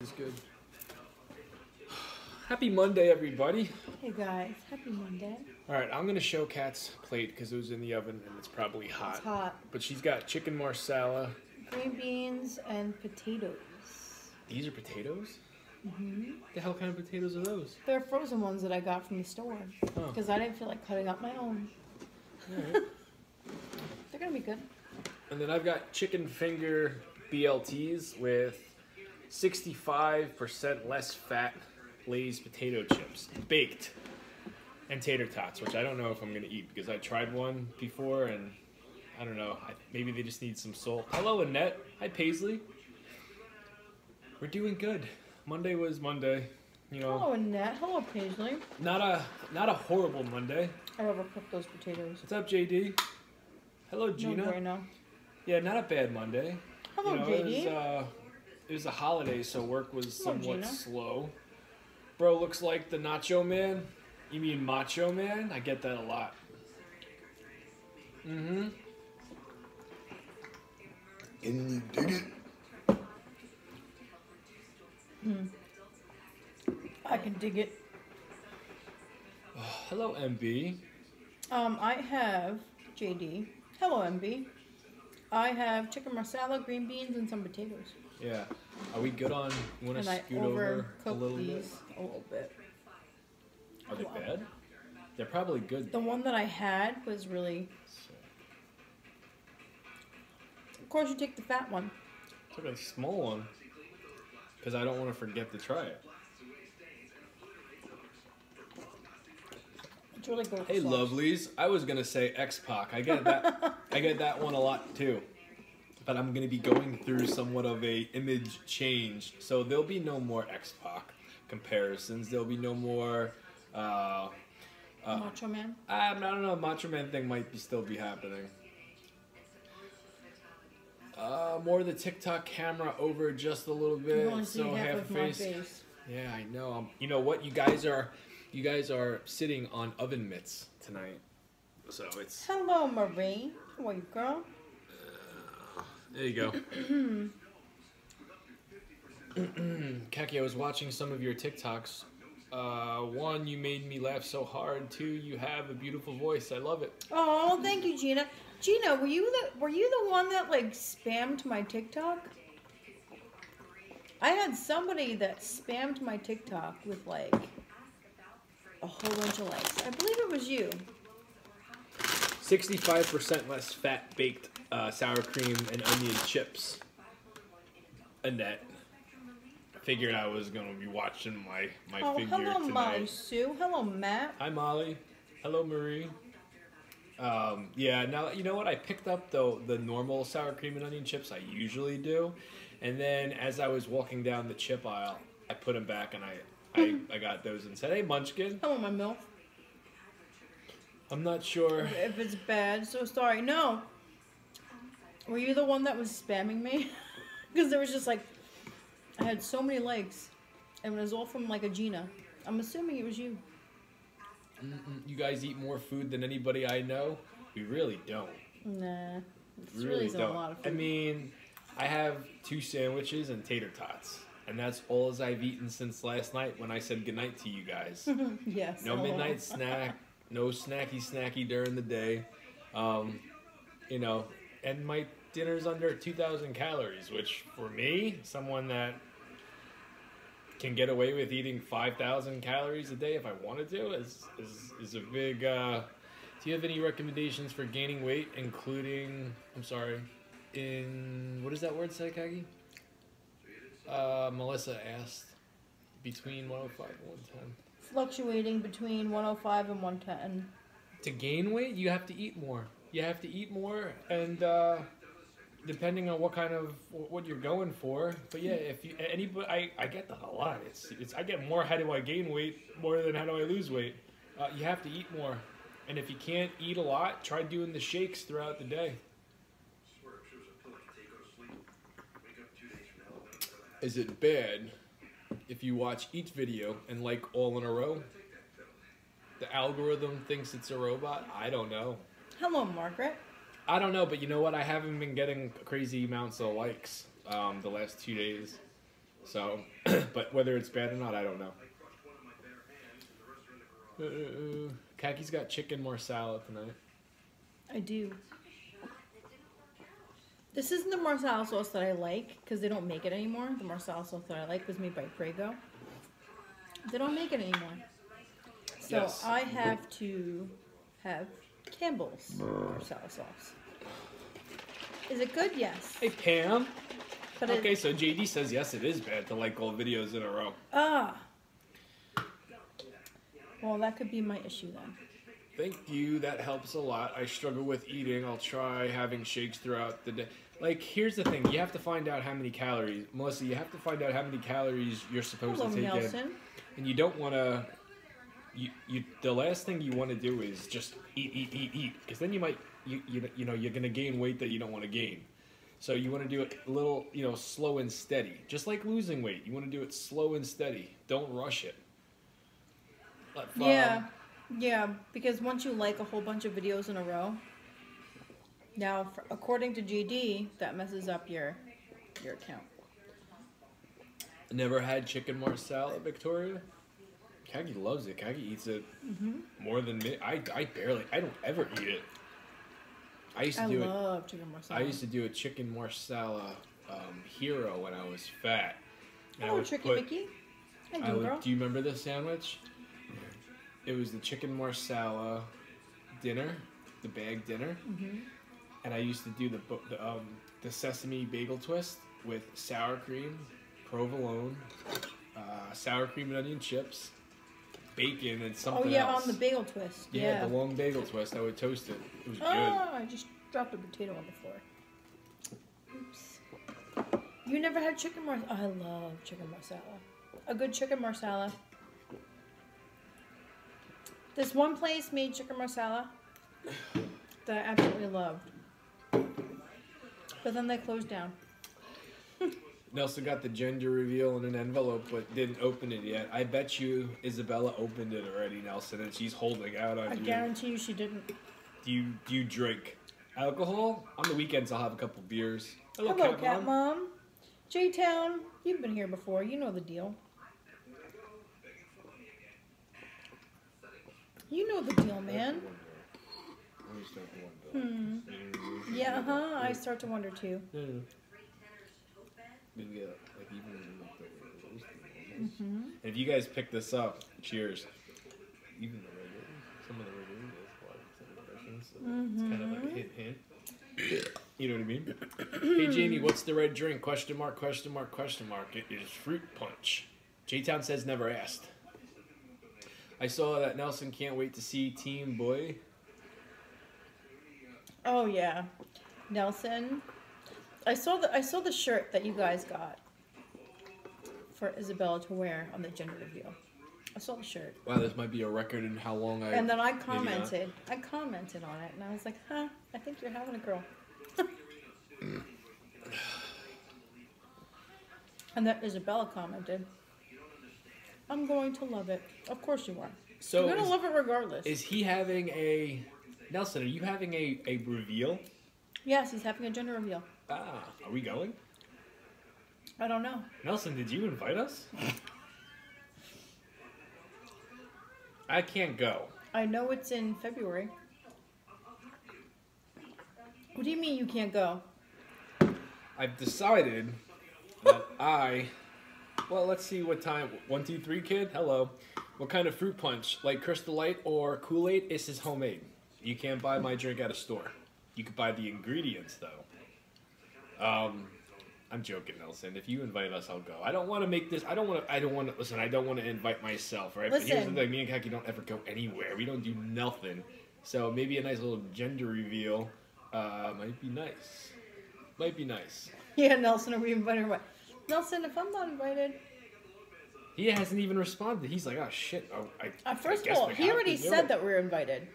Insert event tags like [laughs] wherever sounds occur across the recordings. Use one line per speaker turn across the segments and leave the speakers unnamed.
is good. [sighs] Happy Monday, everybody.
Hey guys, happy Monday.
All right, I'm gonna show Kat's plate because it was in the oven and it's probably hot.
It's hot.
But she's got chicken marsala.
Green beans and potatoes.
These are potatoes.
hmm
The hell kind of potatoes are those?
They're frozen ones that I got from the store
Oh.
because I didn't feel like cutting up my own.
Alright. [laughs]
They're gonna be good.
And then I've got chicken finger BLTs with 65% less fat Lay's potato chips, baked, and tater tots, which I don't know if I'm gonna eat because I tried one before and I don't know. I, maybe they just need some salt. Hello, Annette. Hi, Paisley. We're doing good. Monday was Monday. You know,
Hello Annette. Hello Paisley.
not a not a horrible Monday.
I overcooked those potatoes.
What's up, JD? Hello, Gina.
No bueno.
Yeah, not a bad Monday.
Hello
you know,
JD.
It was, it was a holiday, so work was somewhat
Gina.
slow. Bro looks like the Nacho Man. You mean Macho Man? I get that a lot. Mm-hmm.
And you dig it?
Hmm. I can dig it. [sighs]
Hello, MB.
Um, I have JD. Hello MB. I have chicken marsala, green beans, and some potatoes.
Yeah. Are we good on? You want to
I
scoot over a little
these
bit?
a little bit.
Are they bad? They're probably good.
The one that I had was really. Of course, you take the fat one.
Took a small one because I don't want to forget to try it.
It's really good.
Hey,
sauce.
lovelies. I was gonna say X Pac. I get that. I get that one a lot too. But I'm gonna be going through somewhat of a image change, so there'll be no more X Pac comparisons. There'll be no more. Uh, uh,
Macho Man.
I don't know. Macho Man thing might be still be happening. Uh, more of the TikTok camera over just a little bit,
You
so
half
half face.
face.
Yeah, I know. Um, you know what? You guys are, you guys are sitting on oven mitts tonight, so it's
Hello, Marie. How are you, girl?
There. You go. [clears throat] [clears throat] Kaki, I was watching some of your TikToks. Uh, one, you made me laugh so hard. Two, you have a beautiful voice. I love it.
Oh, thank you, Gina. Gina, were you the were you the one that like spammed my TikTok? I had somebody that spammed my TikTok with like a whole bunch of likes. I believe it was you.
Sixty-five percent less fat baked uh, sour cream and onion chips. Annette I figured I was gonna be watching my my
oh,
figure
hello,
tonight.
Molly Sue. Hello, Matt.
Hi, Molly. Hello, Marie. Um, yeah, now you know what? I picked up though the normal sour cream and onion chips I usually do, and then as I was walking down the chip aisle, I put them back and I I, I got those and said, "Hey, Munchkin,
Hello, my milk.
I'm not sure."
If it's bad, so sorry. No. Were you the one that was spamming me? [laughs] Because there was just like, I had so many likes, and it was all from like a Gina. I'm assuming it was you.
Mm-mm, You guys eat more food than anybody I know. We really don't.
Nah,
We
really,
don't.
a lot of
I mean, I have two sandwiches and tater tots, and that's all as I've eaten since last night when I said goodnight to you guys. [laughs]
yes.
No midnight snack, no snacky snacky during the day. Um, you know, and my dinner's under 2,000 calories, which for me, someone that can get away with eating 5,000 calories a day if I wanted to, is, is, is a big. Uh, do you have any recommendations for gaining weight, including, I'm sorry, in, what does that word say, Kagi? Uh, Melissa asked, between 105 and 110.
Fluctuating between 105 and 110.
to gain weight, you have to eat more. You have to eat more, and uh, depending on what kind of what you're going for. But yeah, if you anybody, I, I get that a lot. It's it's I get more. How do I gain weight more than how do I lose weight? Uh, you have to eat more, and if you can't eat a lot, try doing the shakes throughout the day. Is it bad if you watch each video and like all in a row? The algorithm thinks it's a robot. I don't know.
Hello, Margaret.
I don't know, but you know what? I haven't been getting crazy amounts of likes um, the last two days. So, [clears throat] but whether it's bad or not, I don't know. Uh, uh, Kaki's got chicken marsala tonight.
I do. This isn't the marsala sauce that I like because they don't make it anymore. The marsala sauce that I like was made by Prego. They don't make it anymore. So
Yes.
I have to have Campbell's marsala sauce. Is it good? Yes.
Hey Pam.
But
Okay,
it,
so JD says yes, it is bad to like all videos in a row.
ah. Well, that could be my issue then.
Thank you. That helps a lot. I struggle with eating. I'll try having shakes throughout the day. Like, here's the thing: you have to find out how many calories, Melissa. You have to find out how many calories you're supposed
Hello,
to take in,
Nelson.
and you don't want to. You, you the last thing you want to do is just eat eat eat eat because then you might you, you you know you're gonna gain weight that you don't want to gain. So you want to do it a little you know slow and steady, just like losing weight. You want to do it slow and steady. Don't rush it. Like, um,
Yeah, yeah, because once you like a whole bunch of videos in a row, now for, according to GD, that messes up your your account.
Never had chicken marsala, Victoria. Kagi loves it. Kagi eats it more than me. I, I barely. I don't ever eat it. I used to
I
do
love chicken marsala.
I used to do a chicken marsala um, hero when I was fat. And
Oh, Tricky
put-
Mickey. I
I
do,
would-
girl.
do you remember this sandwich? It was the chicken marsala dinner, the bag dinner,
Mm-hmm.
and I used to do the the, um, the sesame bagel twist with sour cream, provolone, uh, sour cream and onion chips, bacon, and
Oh yeah,
else.
on the bagel twist.
yeah,
Yeah.
the long bagel twist. I would toast it. It was oh, good.
oh, I just dropped a potato on the floor. Oops. You never had chicken marsala? Oh, I love chicken marsala. A good chicken marsala. This one place made chicken marsala that I absolutely loved. But then they closed down.
Nelson got the gender reveal in an envelope, but didn't open it yet. I bet you Isabella opened it already, Nelson, and she's holding out on
I
you.
I guarantee you she didn't.
Do you do you drink alcohol? On the weekends, I'll have a couple beers. Hello,
Hello,
Cat,
Cat
Mom.
Mom. J Town, you've been here before. You know the deal. You know the deal, man. Hmm. Yeah, uh huh. I start to wonder too. Mm-hmm.
If you guys pick this up, cheers. Even the regular, some of the regular is so it's kind of like a hint, hint. You know what I mean? hey Jamie, [clears throat] what's the red drink? Question mark, question mark, question mark. It is fruit punch. J Town says never asked. I saw that Nelson can't wait to see Team Boy.
Oh yeah, Nelson. I saw the I saw the shirt that you guys got for Isabella to wear on the gender reveal. I saw the shirt,
Wow, this might be a record in how long I.
and then I commented. I commented on it, and I was like, "Huh? I think you're having a girl." [laughs] and then Isabella commented, "I'm going to love it. Of course you are.
So
you're gonna
is-
love it regardless."
Is he having a Nelson? Are you having a a reveal?
yes, he's having a gender reveal.
Ah, are we going?
I don't know.
Nelson, did you invite us? I can't go.
I know it's in February. What do you mean you can't go?
I've decided that I. Well, let's see what time. One, two, three, kid. Hello. What kind of fruit punch? Like Crystal Light or Kool Aid? This is homemade. You can't buy my drink at a store. You could buy the ingredients though. Um, I'm joking, Nelson. If you invite us, I'll go. I don't want to make this. I don't want to. I don't want to. Listen, I don't want to invite myself, right? But here's
Listen.
the thing: me and Kaki don't ever go anywhere. We don't do nothing. So maybe a nice little gender reveal uh, might be nice. Might be nice. [laughs]
Yeah, Nelson, are we invited? or what? Nelson, if I'm not invited,
He hasn't even responded. He's like, oh shit. Oh, I,
uh, first
I
of all, he already said
it.
that we're invited.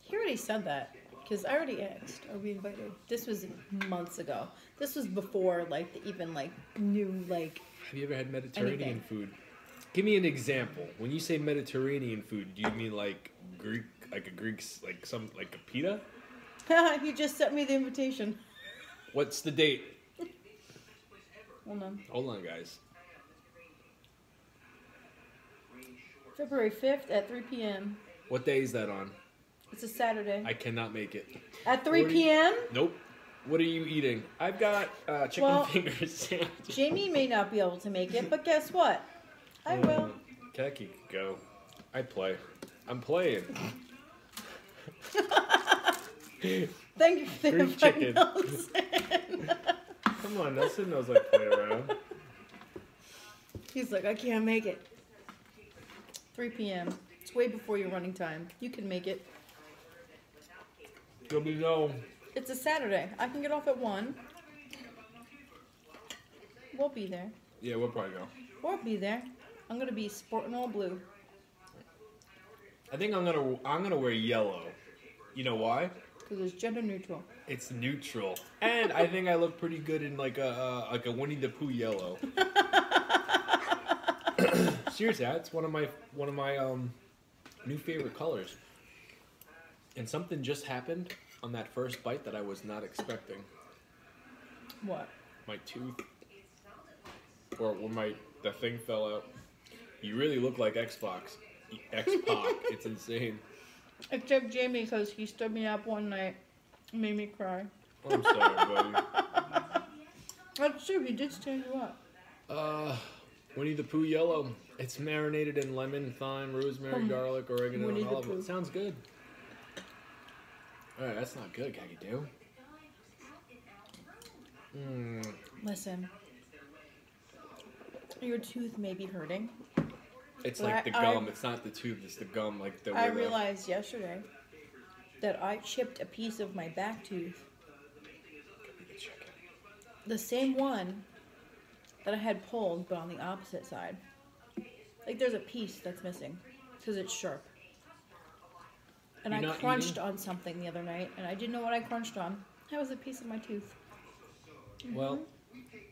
He already said that because I already asked, "Are we invited?" This was months ago. This was before like the even like new like.
Have you ever had Mediterranean
Anything.
food? Give me an example. When you say Mediterranean food, do you mean like Greek, like a Greek, like some, like a pita? [laughs]
he just sent me the invitation.
What's the date?
Hold on.
Hold on, guys.
February 5th at 3 p.m.
What day is that on?
It's a Saturday.
I cannot make it.
At 3
What do you-
p.m.?
Nope. What are you eating? I've got uh, chicken
Well-
fingers [laughs] sandwich.
Jamie may not be able to make it, but guess what? I will.
Keki go. I play. I'm playing. [laughs]
Thank you for the
Free
invite,
chicken.
Nelson. [laughs]
Come on, Nelson knows I play around.
He's like, I can't make it. 3 p.m. It's way before your running time. You can make it.
Let me know.
It's a Saturday. I can get off at 1. We'll be there.
Yeah, we'll probably go.
We'll be there. I'm gonna be sporting all blue.
I think I'm gonna I'm gonna wear yellow. You know why?
Because it's gender neutral.
It's neutral, and I think I look pretty good in like a uh, like a Winnie the Pooh yellow. [laughs] [coughs] Seriously, that's one of my one of my um new favorite colors. And something just happened on that first bite that I was not expecting.
What?
My tooth, or when my the thing fell out. You really look like Xbox, X Pac. [laughs] it's insane.
Except Jamie, because he stood me up one night made me cry.
Oh, I'm sorry, buddy. [laughs]
That's true, he did stand you up.
Uh, Winnie the Pooh yellow. It's marinated in lemon, thyme, rosemary,
Um,
garlic, oregano,
Winnie
and olive.
Pooh.
Sounds good. Right, that's not good, Kakadu. Hmm.
Listen. Your tooth may be hurting.
It's like the
I-
gum. It's not the tooth. It's the gum. Like the.
I
the-
realized yesterday that I chipped a piece of my back tooth, the same one that I had pulled, but on the opposite side. Like there's a piece that's missing because it's sharp. And
You're
I crunched
eating?
on something the other night, and I didn't know what I crunched on. That was a piece of my tooth.
Well,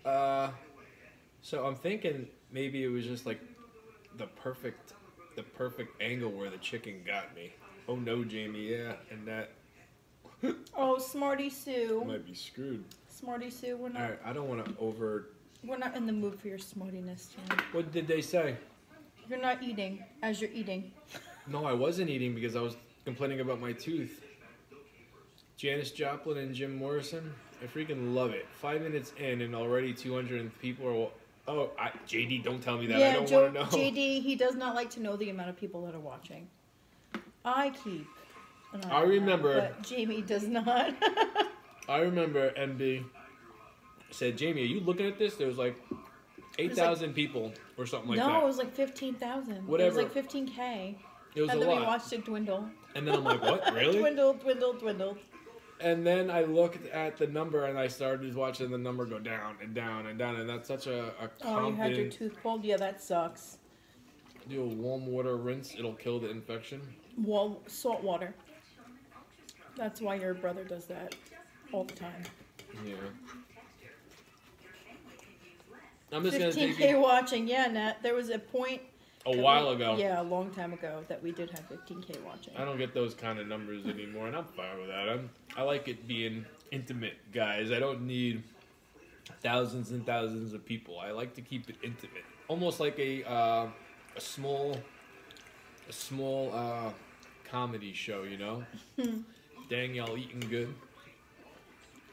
uh, so I'm thinking maybe it was just like the perfect, the perfect angle where the chicken got me. Oh no, Jamie. Yeah, and that [laughs]
Oh, Smarty Sue.
might be screwed.
Smarty Sue, we're not
right, I don't want to over.
we're not in the mood for your smartiness, Jan.
What did they say?
You're not eating as you're eating.
No, I wasn't eating because I was complaining about my tooth. Janis Joplin and Jim Morrison, I freaking love it. Five minutes in and already 200 people are. Oh, I, JD, don't tell me that. I
yeah,
don't
Joe,
want to know.
JD, he does not like to know the amount of people that are watching. I keep.
I remember-
but Jamie does not. [laughs]
I remember MB said, Jamie, are you looking at this? There was like 8,000 people or something like
no,
that.
No, it was like fifteen thousand.
Whatever.
It was like fifteen k.
It was
and
a
then we watched it dwindle.
And then I'm like, what? [laughs] Really?
dwindled, dwindled, dwindled.
And then I looked at the number and I started watching the number go down and down and down. And that's such a, a
Oh, you had your tooth pulled. Yeah, that sucks.
Do a warm water rinse, it'll kill the infection.
Well, salt water. That's why your brother does that all the time.
Yeah. I'm just gonna take
15k watching. Yeah, Nat. There was a point
a while
we-
ago.
Yeah, a long time ago that we did have 15k watching.
I don't get those kind of numbers anymore, and I'm fine with that. I'm, I like it being intimate, guys. I don't need thousands and thousands of people. I like to keep it intimate, almost like a uh, a small a small uh, comedy show. You know, dang y'all eating good.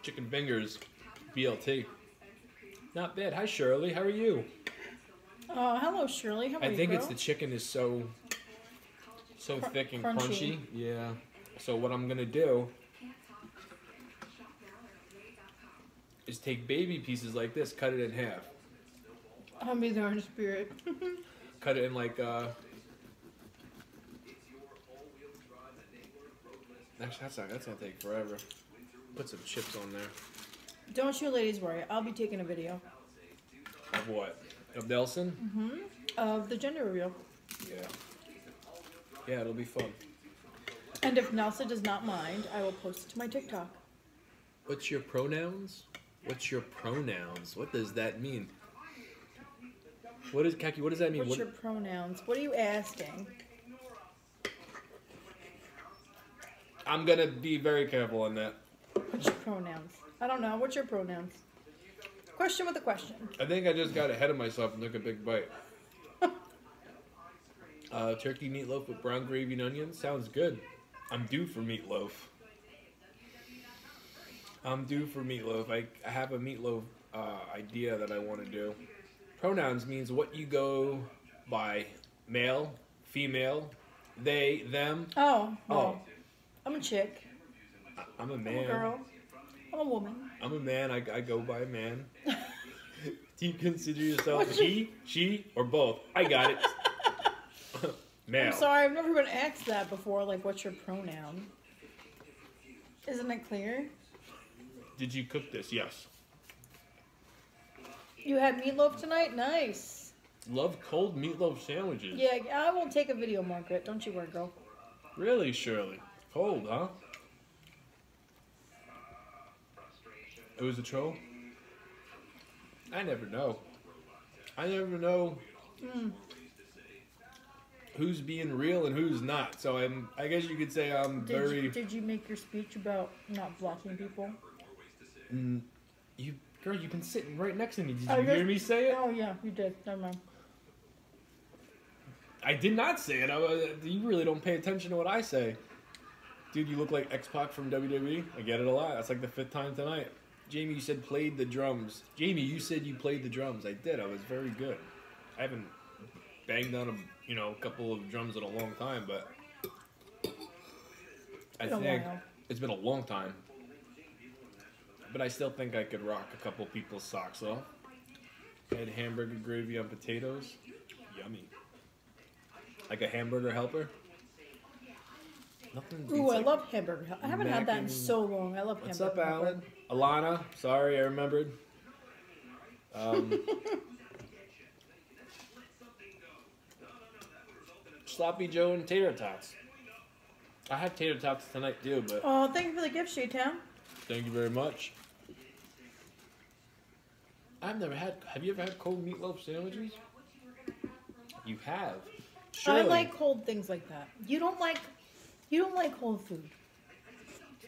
Chicken fingers, BLT. Not bad. Hi Shirley, how are you?
Oh, hello, Shirley. How are
I
you,
think
girl?
it's the chicken is so so
Cr-
thick and
crunchy.
crunchy. Yeah. So what I'm gonna do is take baby pieces like this, cut it in half,
I'll be there in spirit. [laughs]
cut it in like uh. Actually, that's not, that's gonna take forever. Put some chips on there.
Don't you ladies worry. I'll be taking a video
Of what? Of Nelson? Mm-hmm.
of the gender reveal.
Yeah. Yeah, it'll be fun.
And if Nelson does not mind, I will post it to my TikTok.
What's your pronouns? What's your pronouns? What does that mean? What is Kaki? What does that mean?
What's
What,
your pronouns? What are you asking?
I'm gonna be very careful on that.
What's your pronouns? I don't know. What's your pronouns? Question with a question.
I think I just got ahead of myself and took a big bite. [laughs] uh, turkey meatloaf with brown gravy and onions sounds good. I'm due for meatloaf. I'm due for meatloaf. I, I have a meatloaf uh, idea that I want to do. Pronouns means what you go by male, female, they, them.
Oh,
Oh,
I'm a chick.
I- I'm a
I'm
man.
a girl. I'm a woman.
I'm a man. I, I go by man. Do you consider yourself
What's
he, she, or both? I got it. [laughs] Male.
I'm sorry, I've never been asked that before. Like, what's your pronoun? Isn't it clear?
Did you cook this? Yes.
You had meatloaf tonight? Nice.
Love cold meatloaf sandwiches.
Yeah, I will take a video, Margaret. Don't you worry, girl.
Really, Shirley? Cold, huh? It was a troll? I never know. I never know
Mm.
who's being real and who's not. So I'm I guess you could say I'm
Did,
very
you, did you make your speech about not blocking people?
Mm, you girl, you've been sitting right next to me. Did you hear me say it?
Oh, yeah, you did. Never mind.
I did not say it. Was- you really don't pay attention to what I say. Dude, you look like X Pac from WWE. I get it a lot. That's like the fifth time tonight. Jamie, you said played the drums. Jamie, you said you played the drums. I did. I was very good. I haven't banged on a you know a couple of drums in a long time, but I think
while.
it's been a long time. But I still think I could rock a couple people's socks off. Had hamburger gravy on potatoes. Yummy. Like a hamburger helper. Nothing.
Ooh, I
like-
love hamburger. I haven't had that in so long. I love
What's
hamburger.
up, Alan? Alana. Sorry, I remembered. Um, [laughs] Sloppy Joe and tater tots. I had tater tots tonight too, but
Oh, thank you for the gift, J-Town.
thank you very much. I've never had. Have you ever had cold meatloaf sandwiches? You have. Shirley.
I like cold things like that. You don't like, you don't like cold food.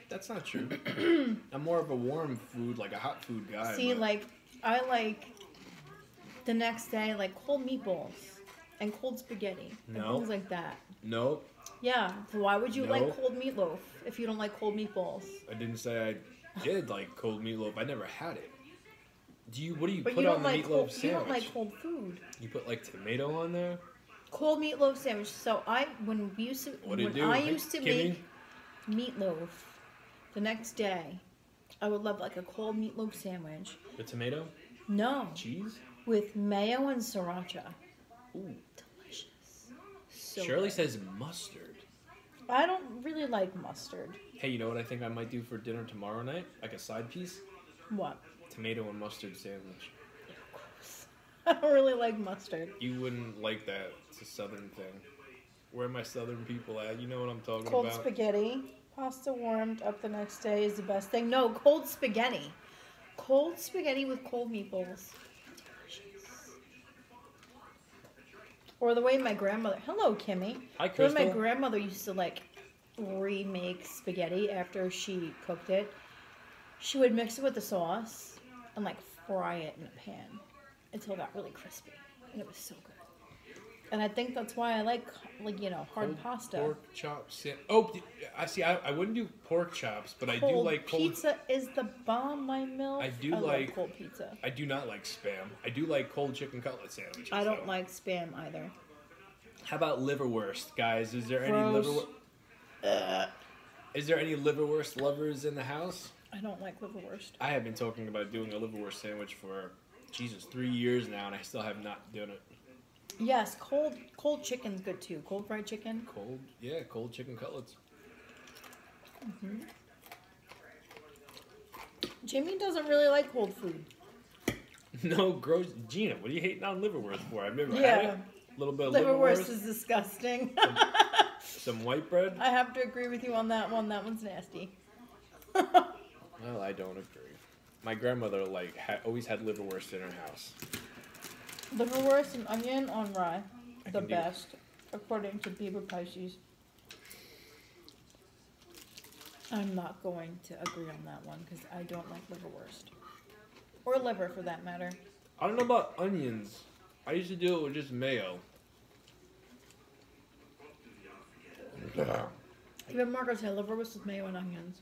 That's not true. [clears throat] I'm more of a warm food, like a hot food guy.
See,
but-
like I like the next day, like cold meatballs and cold spaghetti and
No.
things like that.
no,
Yeah. Why would you
No.
like cold meatloaf if you don't like cold meatballs?
I didn't say I did like cold meatloaf. I never had it. Do you? What do you
But
put
you
on the
like
meatloaf
cold,
sandwich?
you don't like cold food.
You put like tomato on there.
Cold meatloaf sandwich. So I when we used to
What
when
do?
I used to
Kimmy?
make meatloaf, the next day, I would love like a cold meatloaf sandwich.
the tomato,
No,
cheese.
with mayo and sriracha.
Ooh.
Delicious. So
Shirley
good.
says mustard.
I don't really like mustard.
Hey, you know what I think I might do for dinner tomorrow night? Like a side piece,
What?
tomato and mustard sandwich. Of course. [laughs]
I don't really like mustard.
You wouldn't like that. It's a southern thing. Where are my southern people at? You know what I'm talking
Cold
about.
Cold spaghetti, pasta warmed up the next day is the best thing. No, cold spaghetti. Cold spaghetti with cold meatballs. Or the way my grandmother. Hello, Kimmy.
Hi,
The way my grandmother used to like remake spaghetti after she cooked it. She would mix it with the sauce and like fry it in a pan until it got really crispy, and it was so good. And I think that's why I like like you know hard
Cold
pasta.
Pork chops. Oh, I see. I, I wouldn't do pork chops, but I do like cold.
pizza is the bomb, my milk.
I do
love
like-
cold pizza.
I do not like spam. I do like cold chicken cutlet sandwiches.
I don't
though.
like spam either.
How about liverwurst, guys? Is there any
Gross.
liverwurst? Is there any liverwurst lovers in the house?
I don't like liverwurst.
I have been talking about doing a liverwurst sandwich for Jesus three years now, and I still have not done it.
Yes, cold cold chicken's good too. Cold fried chicken.
Cold, yeah, cold chicken cutlets. Mhm.
Jimmy doesn't really like cold food. [laughs]
No, gross. Gina, what are you hating on liverwurst for? I've never had
Yeah.
it. A little bit of
Liverwurst
liverwurst,
is disgusting. [laughs]
some white bread.
I have to agree with you on that one. That one's nasty. [laughs]
Well, I don't agree. My grandmother like ha- always had liverwurst in her house.
Liverwurst and onion on rye,
I
the best, according to Bieber Pisces. I'm not going to agree on that one because I don't like liverwurst. or liver for that matter.
I don't know about onions. I used to do it with just mayo.
Even Marcos had liver with mayo and onions.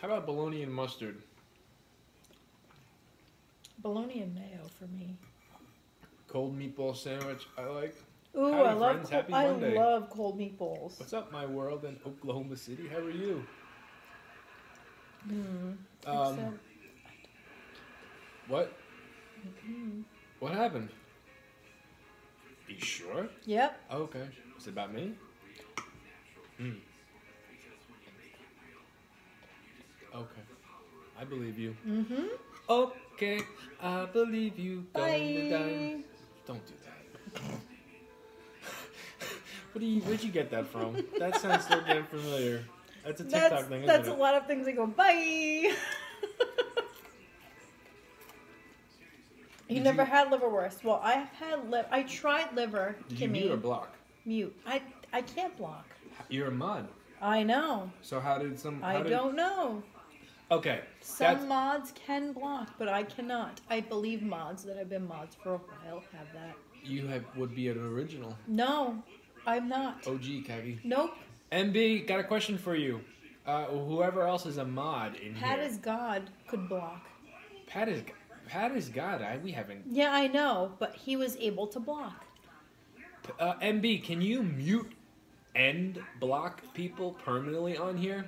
How about bologna and mustard?
Bologna and mayo for me.
Cold meatball sandwich. I like.
Ooh,
Howdy,
I love
friends.
cold,
Happy
I
Monday.
love cold meatballs.
What's up, my world in Oklahoma City? How are you?
Hmm.
Um,
Except-
what?
mm.
What happened? You sure?
Yep.
Oh, okay. Is it about me? Hmm. Okay. I believe you.
Mm-hmm.
Okay, I believe you. Going to dine.
Bye.
Don't do that. [laughs] what do you? Where'd you get that from? That sounds so damn familiar. That's a TikTok
That's,
thing,
that's
isn't
a
it?
lot of things that go bye. [laughs] you
Did
never
you-
had liverwurst. Well, I have had liver. I tried liver.
Did you
Kimmy.
mute or block?
Mute. I I can't block.
You're a mod.
I know.
So how did some?
I
did-
don't know.
Okay.
Some
That's,
mods can block, but I cannot. I believe mods that have been mods for a while have that.
you have would be an original.
No, I'm not.
OG Kagi.
Nope.
MB, got a question for you. Uh, whoever else is a mod in here.
Pat
here.
is God could block.
Pat is Pat is God. I, we haven't.
Yeah, I know, but he was able to block.
Uh, MB, can you mute and block people permanently on here?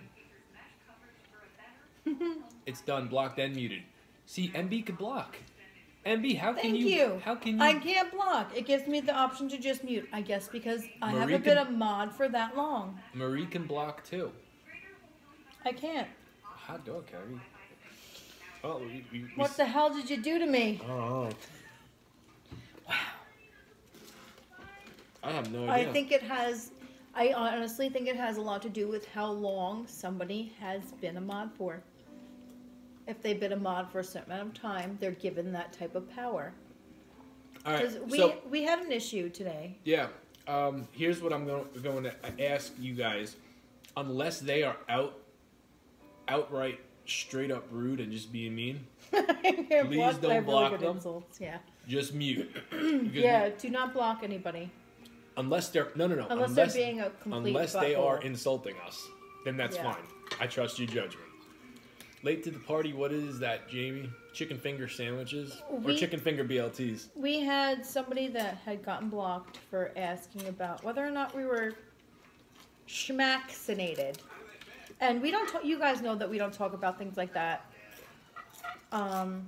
[laughs] it's done. Blocked and muted. See, MB could block. MB, how can
Thank
you,
you.
How can you?
I can't block. It gives me the option to just mute. I guess because I
Marie
haven't been a mod for that long.
Marie can block too.
I can't.
Hot dog, Kagi. Oh, we, we, we
What the hell did you do to me?
Oh. Wow. I have no idea.
I think it has. I honestly think it has a lot to do with how long somebody has been a mod for. If they've been a mod for a certain amount of time, they're given that type of power.
All right.
We
so
we had an issue today.
yeah, um, here's what I'm going, going to ask you guys. Unless they are out, outright, straight up rude and just being mean, [laughs]
Please
don't block them.
Insults. Yeah.
just mute. [clears throat]
Yeah. Do not block anybody
Unless they're no no no.
unless,
unless
they're being a complete.
unless they are insulting us, then that's
Yeah.
fine. I trust your judgment. Late to the party. What is that, Jamie? Chicken finger sandwiches or chicken finger BLTs?
We had somebody that had gotten blocked for asking about whether or not we were schmaccinated. And we don't talk, you guys know that we don't talk about things like that. Um,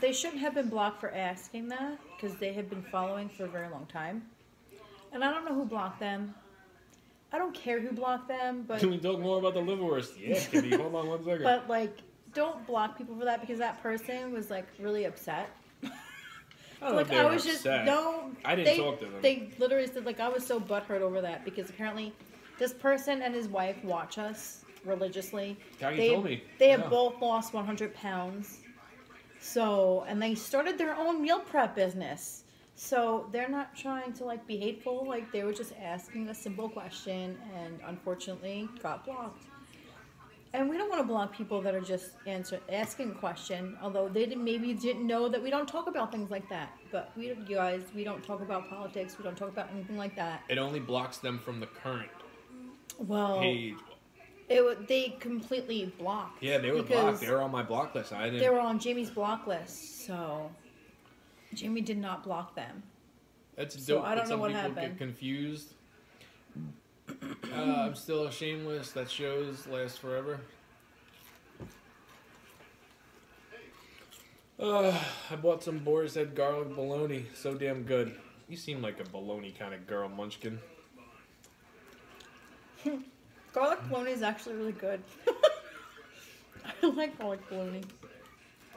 they shouldn't have been blocked for asking that because they had been following for a very long time. And I don't know who blocked them. I don't care who blocked them, but
Can we talk more about the liverwurst? Yeah, Kitty. Hold on one second.
but like don't block people for that because that person was like really upset. [laughs]
I
like I
were
was just
upset.
no.
I didn't
they,
talk to them.
They literally said like I was so butthurt over that because apparently this person and his wife watch us religiously.
Kagi
they
told me.
they have
Yeah.
both lost 100 pounds. So and they started their own meal prep business. So they're not trying to like be hateful. Like they were just asking a simple question and unfortunately got blocked. And we don't want to block people that are just answer, asking a question, although they didn't, maybe didn't know that we don't talk about things like that. But we, you guys, we don't talk about politics. We don't talk about anything like that.
It only blocks them from the current
Well,
page.
it they completely blocked.
Yeah, they were blocked. They were on my block list. I didn't.
they were on Jamie's block list, so Jamie did not block them.
That's
so
dope.
I don't know what
people
happened.
Get confused. uh, I'm still a shameless. That shows last forever. Uh, I bought some Boar's Head garlic bologna. So damn good. You seem like a bologna kind of girl, Munchkin. [laughs]
Garlic bologna is actually really good. [laughs] I like garlic bologna.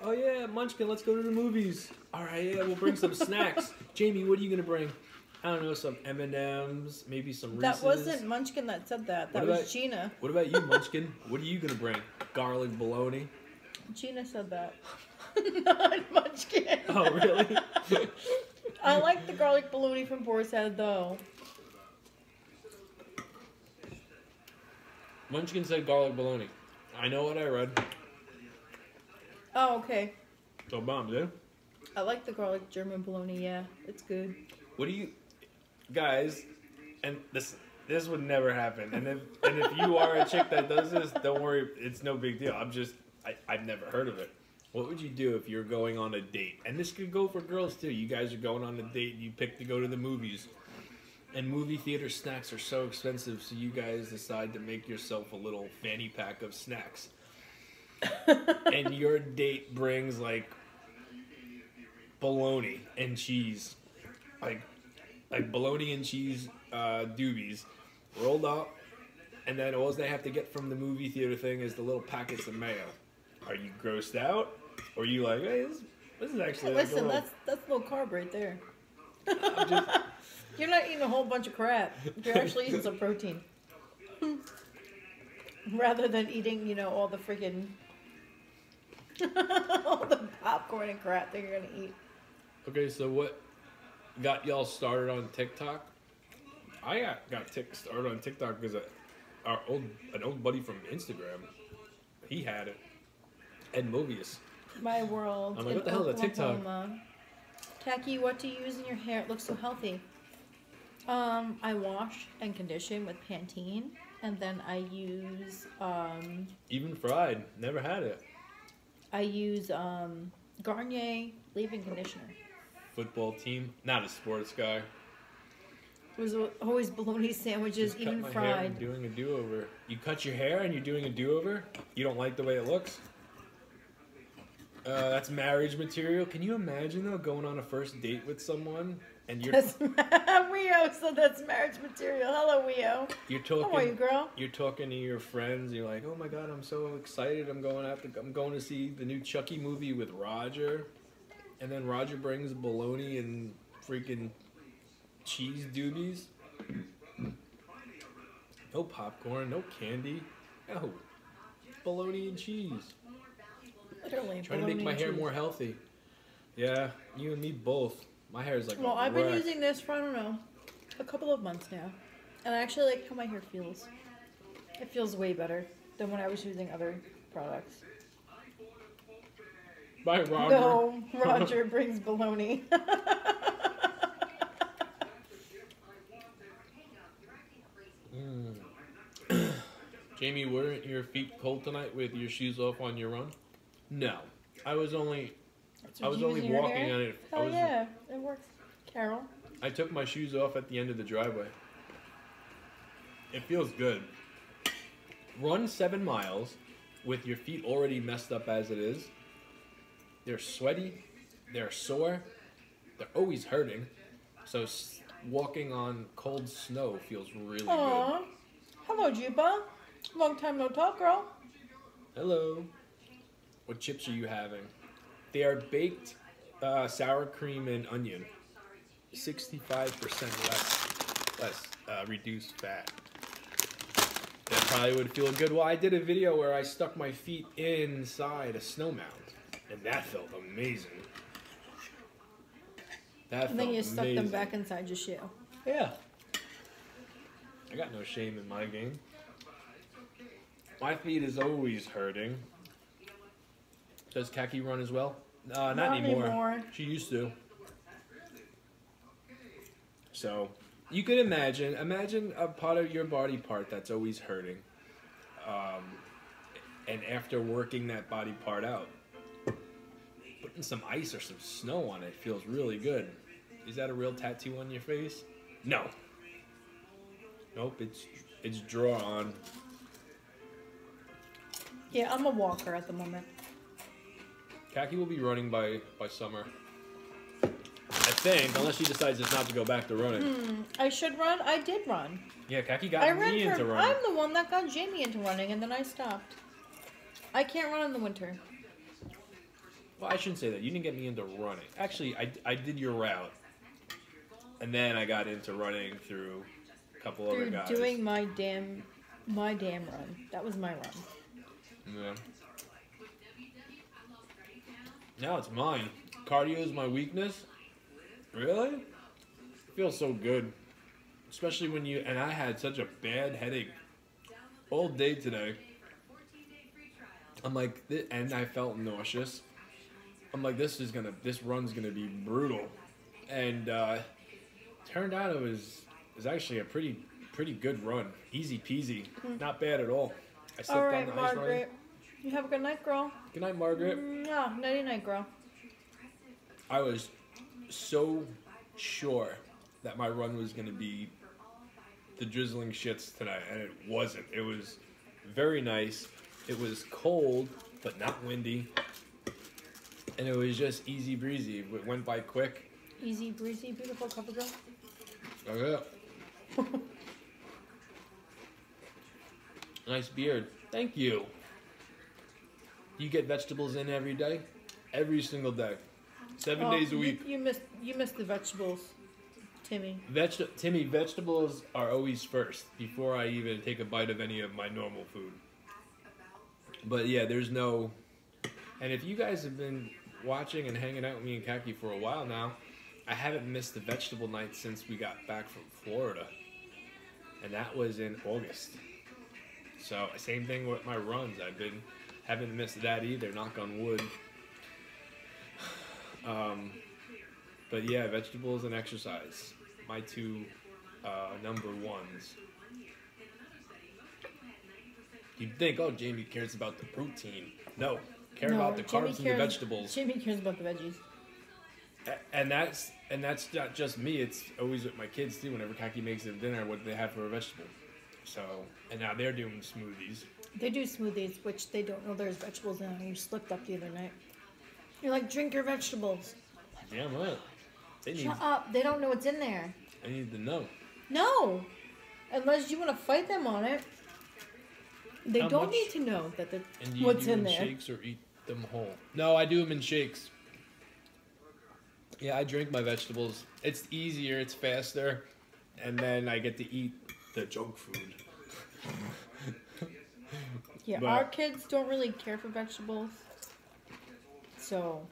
Oh yeah, Munchkin, let's go to the movies. All right, yeah, we'll bring some snacks. [laughs] Jamie, what are you gonna bring? I don't know, some M and M's, maybe some Reese's.
That wasn't Munchkin that said that. That
What
was Gina.
What about you, Munchkin? what are you gonna bring? Garlic bologna.
Gina said that. [laughs] Not Munchkin.
Oh really? [laughs]
I like the garlic bologna from Boar's Head though.
Munchkin said garlic bologna. I know what I read.
Oh, okay.
So bomb, dude.
I like the garlic German bologna. Yeah, it's good.
What do you guys? And this this would never happen. And if and if you are a chick that does this, don't worry. It's no big deal. I'm just I, I've never heard of it. What would you do if you're going on a date? And this could go for girls too. You guys are going on a date and you pick to go to the movies. And movie theater snacks are so expensive, so you guys decide to make yourself a little fanny pack of snacks. And your date brings like bologna and cheese, like like bologna and cheese uh, doobies, rolled up, and then all they have to get from the movie theater thing is the little packets of mayo. Are you grossed out, or are you like, hey, this, this is actually like a
Listen,
little-
that's that's low carb right there.
Just- [laughs]
You're not eating a whole bunch of crap. You're actually eating some protein. [laughs] Rather than eating, you know, all the freaking [laughs] all the popcorn and crap that you're gonna eat.
Okay, so what got y'all started on TikTok? I got, got tick started on TikTok because our old an old buddy from Instagram, he had it, Ed Mobius.
My world.
I'm like,
in
what the hell is that TikTok?
Oklahoma. Taki, what do you use in your hair? It looks so healthy. Um, I wash and condition with Pantene, and then I use um,
Even fried, never had it.
I use um, Garnier leave-in conditioner.
Football team, not a sports guy.
It was always bologna sandwiches,
Just cut
even
my hair and
fried.
doing a do-over. You cut your hair and you're doing a do-over. You don't like the way it looks. Uh, that's marriage material. Can you imagine though going on a first date with someone and you're
That's [laughs] Weo so that's marriage material. Hello, Weo.
you're
How are you,
talking
girl?
you're talking to your friends. You're like, oh my god, I'm so excited. I'm going. To, I'm going to see the new Chucky movie with Roger, and then Roger brings bologna and freaking cheese doobies. No popcorn, no candy, no bologna and cheese.
Literally.
Trying to make my hair
cheese.
more healthy. Yeah, you and me both. My hair is like.
Well, I've been using this for I don't know, a couple of months now, and I actually like how my hair feels. It feels way better than when I was using other products.
Bye, Roger.
No, [laughs] Roger brings baloney. [laughs]
Mm. Jamie, weren't your feet cold tonight with your shoes off on your run? No, I was only.
That's
I was only
use in your
walking
hair?
on it. Was.
yeah, it works. Carol.
I took my shoes off at the end of the driveway. It feels good. Run seven miles with your feet already messed up as it is. They're sweaty. They're sore. They're always hurting. So s- walking on cold snow feels really good.
Hello, Juba. Long time no talk, girl.
Hello. What chips are you having? They are baked uh, sour cream and onion. 65% less less uh, reduced fat. That probably would feel good. Well, I did a video where I stuck my feet inside a snow mound, and that felt amazing. That
And then you stuck them back inside your shoe.
Yeah. I got no shame in my game. My feet is always hurting. Does Kaki run as well? Uh, not,
Not
anymore.
anymore.
She used to. So, you can imagine, imagine a part of your body part that's always hurting. Um, and after working that body part out, putting some ice or some snow on it feels really good. Is that a real tattoo on your face? No. Nope, it's it's draw on.
Yeah, I'm a walker at the moment.
Kaki will be running by by summer. I think, unless she decides just not to go back to running.
Hmm, I should run. I did run.
Yeah, Kaki got
I
me
ran
into
for.
running.
I'm the one that got Jamie into running, and then I stopped. I can't run in the winter.
Well, I shouldn't say that. You didn't get me into running. Actually, I, I did your route, and then I got into running through a couple other
Through
guys.
doing my damn, my damn run. That was my run.
Yeah. Now it's mine. Cardio is my weakness. Really? It feels so good. Especially when you and I had such a bad headache all day today. I'm like, and I felt nauseous. I'm like, this is gonna, this run's gonna be brutal, and uh, turned out it was, it was actually a pretty, pretty good run, easy peasy, not bad at all. I slipped
All
on the ice running.
You have a good night, girl.
Good night, Margaret.
No, nighty night, girl.
I was so sure that my run was going to be the drizzling shits tonight, and it wasn't. It was very nice. It was cold, but not windy. And it was just easy breezy. It went by quick.
Easy breezy, beautiful cover girl.
Oh, yeah. [laughs] nice beard. Thank you. You get vegetables in every day? Every single day. Seven
Oh,
days a week.
You, missed you missed the vegetables, Timmy.
Veg- Timmy, vegetables are always first before I even take a bite of any of my normal food. But yeah, there's no. And if you guys have been watching and hanging out with me and Kaki for a while now, I haven't missed the vegetable night since we got back from Florida. And that was in August. So, same thing with my runs. I've been. Haven't missed that either, knock on wood. Um, but yeah, vegetables and exercise. My two uh, number ones. You'd think, oh, Jamie cares about the protein. No, care
No,
about the
Jimmy
carbs and the vegetables.
Jamie cares about the veggies.
A- And that's and that's not just me. It's always with my kids too. Whenever Kaki makes them dinner, what do they have for a vegetable? So and now they're doing smoothies.
They do smoothies, which they don't know there's vegetables in. it. You slipped up the other night. You're like, drink your vegetables.
Damn right. They need.
Shut up. They don't know what's in there.
I need to know.
No. Unless you want to fight them on it. They
How
don't
much-
need to know that the,
And do you
what's
do
in
them
there.
shakes or eat them whole? No, I do them in shakes. Yeah, I drink my vegetables. It's easier, it's faster, and then I get to eat the junk food. [laughs]
Yeah,
But-
our kids don't really care for vegetables. So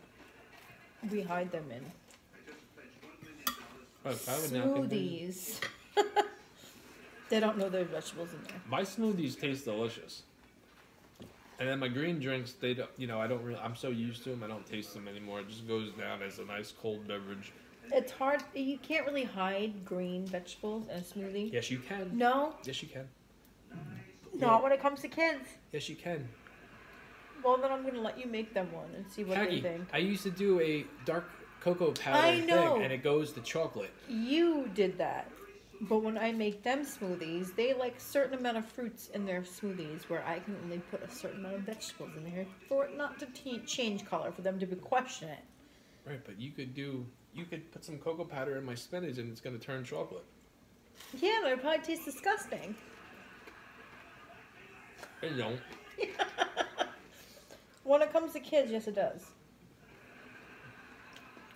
we hide them in
if I would not be-
smoothies. [laughs] they don't know there's vegetables in there.
My smoothies taste delicious. And then my green drinks, they don't, you know, I don't really, I'm so used to them, I don't taste them anymore. It just goes down as a nice cold beverage.
It's hard. You can't really hide green vegetables in a smoothie.
Yes, you can.
No,
Yes, you can.
Not when it comes to kids.
Yes, you can.
Well, then I'm gonna let you make them one and see what
Kaki,
they think.
I used to do a dark cocoa powder thing, and it goes to chocolate.
You did that, but when I make them smoothies, they like certain amount of fruits in their smoothies, where I can only put a certain amount of vegetables in there for it not to change color, for them to be question it.
Right, but you could do, you could put some cocoa powder in my spinach, and it's gonna turn chocolate.
Yeah, but it probably tastes disgusting.
It don't. [laughs]
When it comes to kids, yes, it does.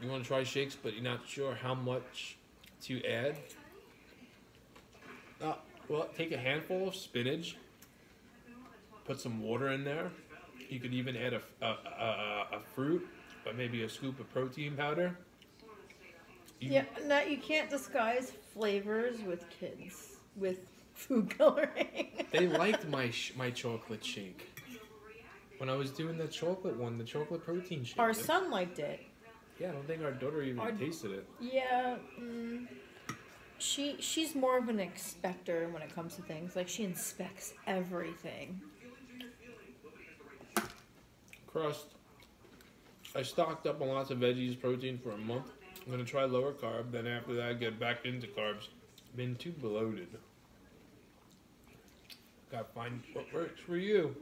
You want to try shakes, but you're not sure how much to add? Uh, well, take a handful of spinach, put some water in there. You could even add a, a, a, a fruit, but maybe a scoop of protein powder. You-
Yeah, no, you can't disguise flavors with kids with food coloring. [laughs]
They liked my sh- my chocolate shake. When I was doing the chocolate one, the chocolate protein shake.
Our son liked it.
Yeah, I don't think our daughter even
Our-
tasted it.
Yeah, mm, she she's more of an expector when it comes to things. Like she inspects everything.
crust. I stocked up on lots of veggies, protein for a month. I'm gonna try lower carb, then after that get back into carbs. Been too bloated. Gotta find what works for you.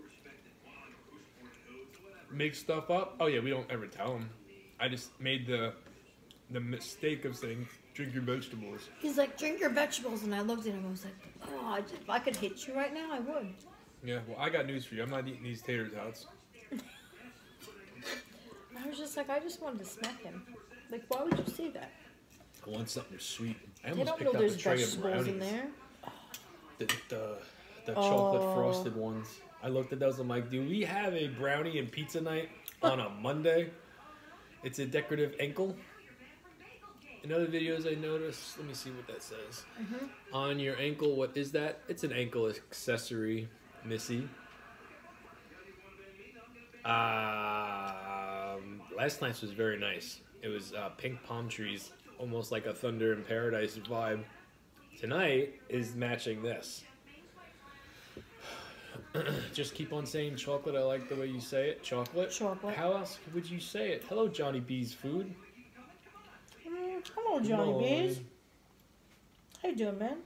Make stuff up. Oh yeah, we don't ever tell them. I just made the the mistake of saying drink your vegetables.
He's like, drink your vegetables, and I looked at him. I was like, oh, I just- if I could hit you right now, I would.
Yeah, well I got news for you. I'm not eating these tater tots. [laughs]
I was just like, I just wanted to smack him. Like, why would you say that?
I want something sweet. I almost picked up a
there's
tray of brownies.
in there.
the the, the chocolate
Oh.
frosted ones. I looked at those. I'm like, do we have a brownie and pizza night on a Monday? It's a decorative ankle. In other videos, I noticed. Let me see what that says. On your ankle, what is that? It's an ankle accessory, Missy. Um, last night's was very nice. It was uh, pink palm trees, almost like a Thunder in Paradise vibe. Tonight is matching this. [clears throat] Just keep on saying chocolate. I like the way you say it. Chocolate.
Chocolate.
How else would you say it? Hello, Johnny B's food.
Mm, hello, Johnny Bees.
on.
How you doing, man?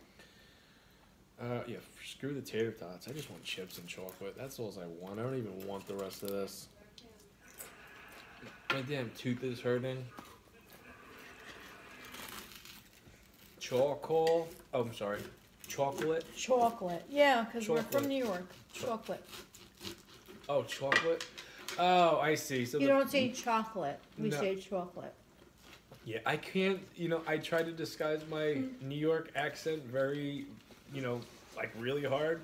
Uh, yeah, screw the tater tots. I just want chips and chocolate. That's all I want. I don't even want the rest of this. My damn tooth is hurting. Chocolate. Oh, I'm sorry. Chocolate.
Chocolate. Yeah, because we're
Chocolate.
from New York. Chocolate.
Oh, chocolate. Oh, I see. So
You
the-
don't say chocolate. We
No.
say chocolate.
Yeah, I can't. You know, I try to disguise my New York accent very, you know, like really hard.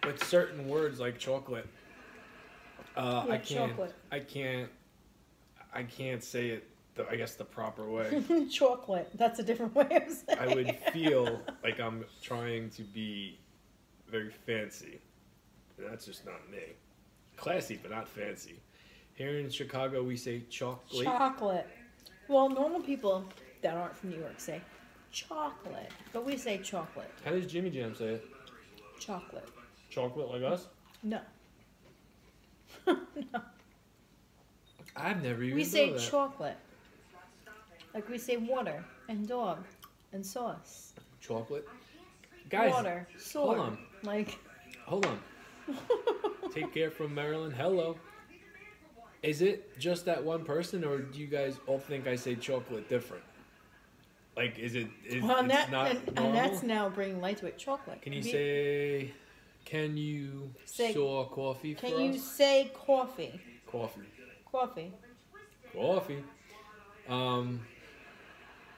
But certain words like chocolate, uh, I can't.
chocolate.
I can't. I can't say it. The, I guess the proper way. [laughs]
chocolate. That's a different way of saying
I would
it.
feel [laughs] like I'm trying to be very fancy. And that's just not me. Classy, but not fancy. Here in Chicago, we say chocolate.
chocolate. Well, normal people that aren't from New York say chocolate, but we say chocolate.
How does Jimmy Jam say it?
Chocolate.
Chocolate like us?
No. [laughs] no.
I've never even
We say
that.
chocolate. Like we say water and dog and sauce.
chocolate. Guys,
water,
hold on.
Like
hold on. [laughs] Take care from Maryland. Hello. Is it just that one person, or do you guys all think I say chocolate different? Like, is it? Is,
well, and that
not
and, and that's now bringing light to it. Chocolate.
Can you
Be-
say? Can you
Say-
saw coffee for
Can you
us?
say coffee?
Coffee.
Coffee.
Coffee. Um.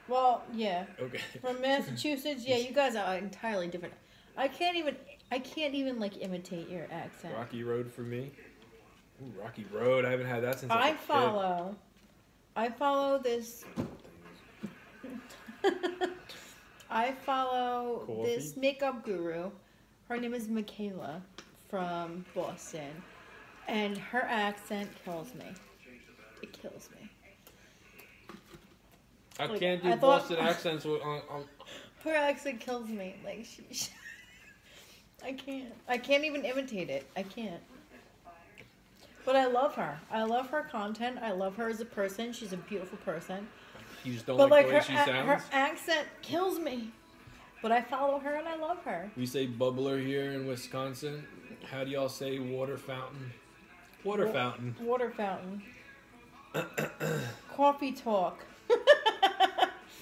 Well, yeah.
Okay.
From Massachusetts, yeah, [laughs] you guys are entirely different. I can't even. I can't even like imitate your accent.
Rocky Road for me. Ooh, Rocky Road. I haven't had that since I was
I follow. I follow this. I follow
Coffee?
this makeup guru. Her name is Michaela from Boston, and her accent kills me. It kills me.
I
Like,
can't do
I thought-
Boston accents with, on, on
Her accent kills me. Like she, she- I can't. I can't even imitate it. I can't. But I love her. I love her content. I love her as a person. She's a beautiful person.
You just don't
but
like,
like
the way
her,
she sounds.
her accent kills me. But I follow her and I love her.
We say bubbler here in Wisconsin. How do y'all say water fountain? Water
Wa-
fountain.
Water fountain. [coughs] Coffee talk. [laughs]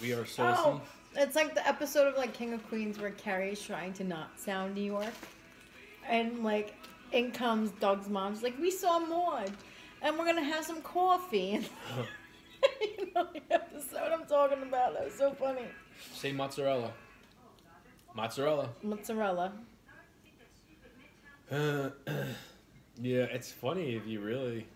We are saucy.
Oh, it's like the episode of like King of Queens where Carrie's trying to not sound New York, and like in comes Doug's mom's like, "We saw Maud, and we're gonna have some coffee." [laughs] you know the episode I'm talking about. That was so funny.
Say mozzarella. Mozzarella.
Mozzarella. [clears throat]
yeah, it's funny if you really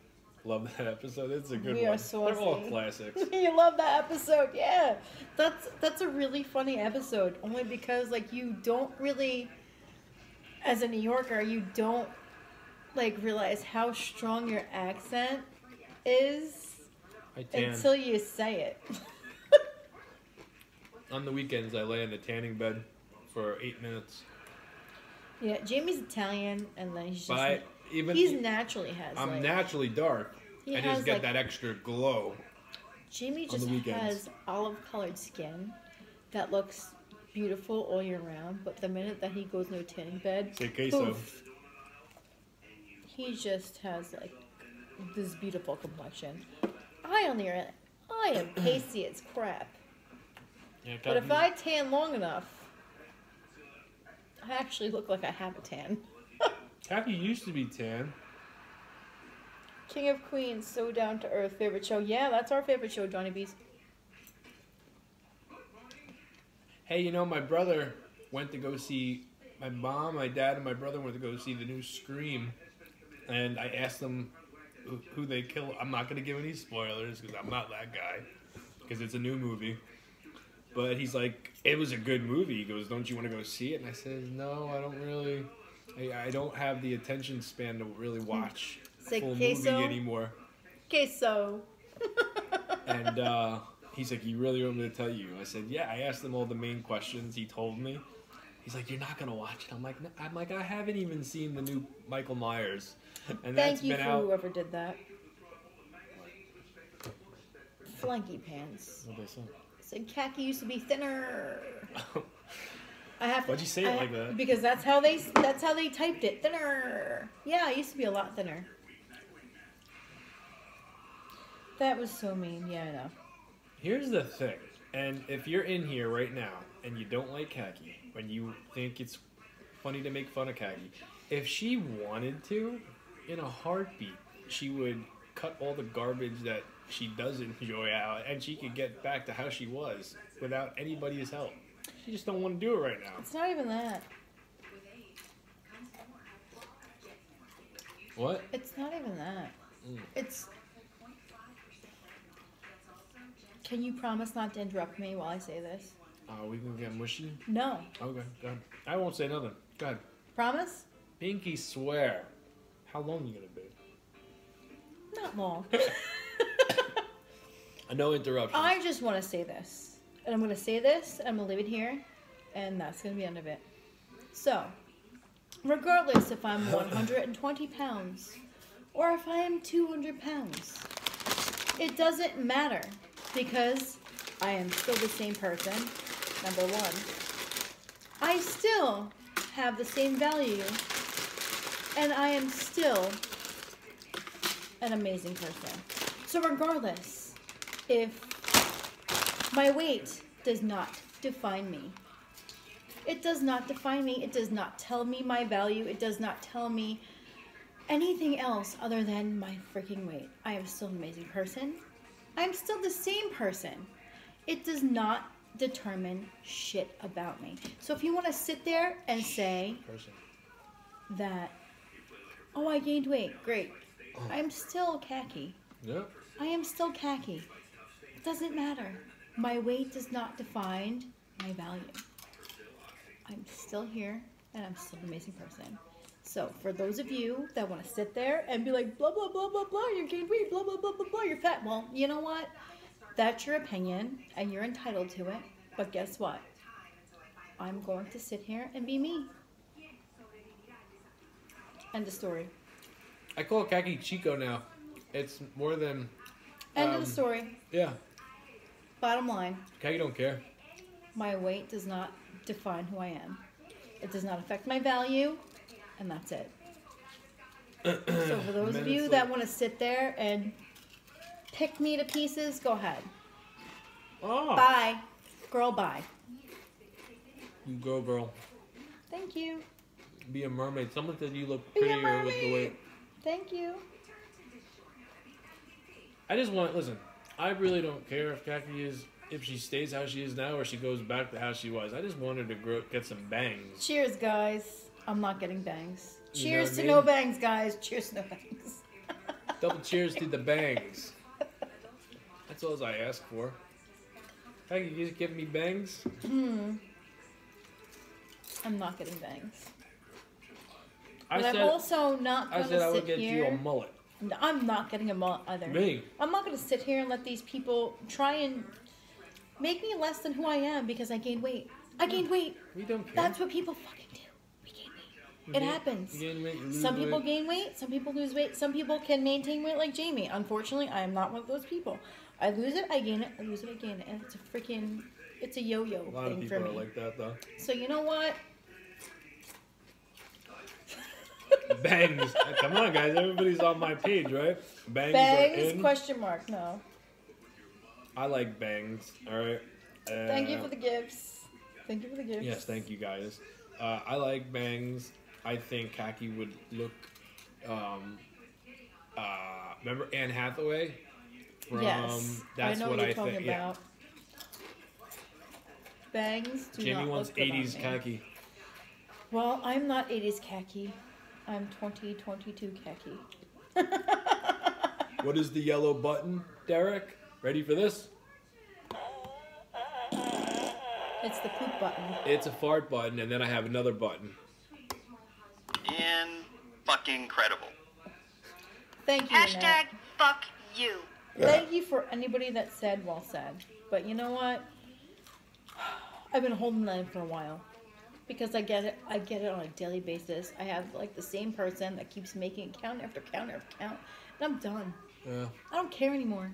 love that episode. It's a good
We are
one. They're all classics. [laughs]
you love that episode, yeah. That's that's a really funny episode. Only because like you don't really, as a New Yorker, you don't like realize how strong your accent is until you say it. [laughs]
On the weekends, I lay in the tanning bed for eight minutes.
yeah, Jamie's Italian, and then he's just
I,
like,
even
he's naturally has
I'm
like
naturally dark.
he
I
has
just get
like
that extra glow.
Jamie just has olive colored skin that looks beautiful all year round, but the minute that he goes into a tanning bed,
Say queso.
poof, he just has like this beautiful complexion. I on the other hand, I am [clears throat] pasty as crap.
Yeah,
But if I tan long enough, I actually look like I have a tan.
Kathy used to be tan.
King of Queens, so down to earth, favorite show. Yeah, that's our favorite show, Johnny B's.
Hey, you know, my brother went to go see my mom, my dad, and my brother went to go see the new Scream, and I asked them who, who they kill. I'm not gonna give any spoilers because I'm not that guy, because it's a new movie. But he's like, it was a good movie. He goes, "Don't you want to go see it?" And I said, "No, I don't really. I, I don't have the attention span to really watch
Say
full
queso.
movie anymore.
Queso. [laughs]
And uh, he's like, "You really want me to tell you?" I said, "Yeah." I asked him all the main questions. He told me. He's like, "You're not gonna watch it." I'm like, no. "I'm like, I haven't even seen the new Michael Myers, and that's
Thank you for
out."
whoever did that. Flanky pants.
What'd I say?
Said Kaki used to be thinner. [laughs] I have.
Why'd you say it like that?
Because that's how they that's how they typed it. Thinner. Yeah, it used to be a lot thinner. That was so mean. Yeah, I know.
Here's the thing, and if you're in here right now and you don't like Kaki, and you think it's funny to make fun of Kaki, if she wanted to, in a heartbeat, she would cut all the garbage that she does enjoy out, and she could get back to how she was without anybody's help. She just don't want to do it right now.
It's not even that.
What?
It's not even that.
Mm.
It's. Can you promise not to interrupt me while I say this?
Uh, we can get mushy.
No.
Okay, go ahead. I won't say nothing. Go ahead.
Promise?
Pinky swear. How long you gonna be?
Not long. [laughs] [laughs]
No interruption.
I just want to say this. And I'm going to say this, and I'm going to leave it here, and that's going to be the end of it. So, regardless if I'm [laughs] 120 pounds or if I am 200 pounds, it doesn't matter because I am still the same person, number one. I still have the same value, and I am still an amazing person. So, regardless, if my weight does not define me, it does not define me, it does not tell me my value, it does not tell me anything else other than my freaking weight. I am still an amazing person. I'm still the same person. It does not determine shit about me. So if you want to sit there and say
Person.
that, oh, I gained weight, great. Oh. I'm still Kaki.
Yep.
I am still Kaki. It doesn't matter. My weight does not define my value. I'm still here and I'm still an amazing person. So, for those of you that want to sit there and be like, blah, blah, blah, blah, blah, you gained weight, blah, blah, blah, blah, blah, you're fat. Well, you know what? That's your opinion and you're entitled to it. But guess what? I'm going to sit here and be me. End of story.
I call it Kaki Chico now. It's more than
End of
Um,
the story.
yeah.
Bottom line.
Okay, you don't care.
My weight does not define who I am. It does not affect my value, and that's it. [clears throat] So for those of you that want to sit there and pick me to pieces, go ahead.
Oh,
Bye. Girl, bye.
you go, girl.
Thank you.
Be a mermaid. Someone said you look prettier with the weight.
Thank you.
I just want listen. I really don't care if Kaki is if she stays how she is now or she goes back to how she was. I just want her to grow, get some bangs.
Cheers, guys. I'm not getting bangs.
You
Cheers
what I
to
mean?
no bangs, guys. Cheers to no bangs. [laughs]
Double cheers to the bangs. That's all I ask for. Kaki, you just give me bangs.
Hmm. I'm not getting bangs.
I
But
said
I'm also not going to
I said
I would
get
here.
you a mullet.
I'm not getting a mullet either.
Me.
I'm not going to sit here and let these people try and make me less than who I am because I gained weight. I gained weight.
We don't care.
That's what people fucking do. We gain weight.
You
It
gain-
happens.
gain weight, lose
Some people
weight.
gain weight, some people lose weight, some people can maintain weight like Jamie. Unfortunately, I am not one of those people. I lose it, I gain it, I lose it, I gain it. And it's a freaking, it's a yo-yo
A lot of
thing
people
for
are
me.
like that though.
so you know what? [laughs]
Bangs. Uh, Come on, guys. Everybody's on my page, right? Bangs.
Bangs? Question mark. No.
I like bangs. All right. Uh,
Thank you for the gifts. Thank you for the gifts.
Yes, thank you guys. Uh, I like bangs. I think Kaki would look. Um, uh, remember Anne Hathaway? From,
yes,
That's
I know
what
what you're
I
talking
think. Yeah.
about. Bangs do
Jamie wants
look good on
80s
me.
Kaki.
Well, I'm not 80s Kaki. I'm 2022 Kaki.
What is the yellow button, Derek? Ready for this?
It's the poop button.
It's a fart button, and then I have another button.
In fucking credible.
Thank you,
Hashtag
Annette.
fuck you.
Thank you for anybody that said well said. But you know what? I've been holding that in for a while. Because I get it I get it on a daily basis. I have like the same person that keeps making count after count after count. And I'm done.
Yeah.
I don't care anymore.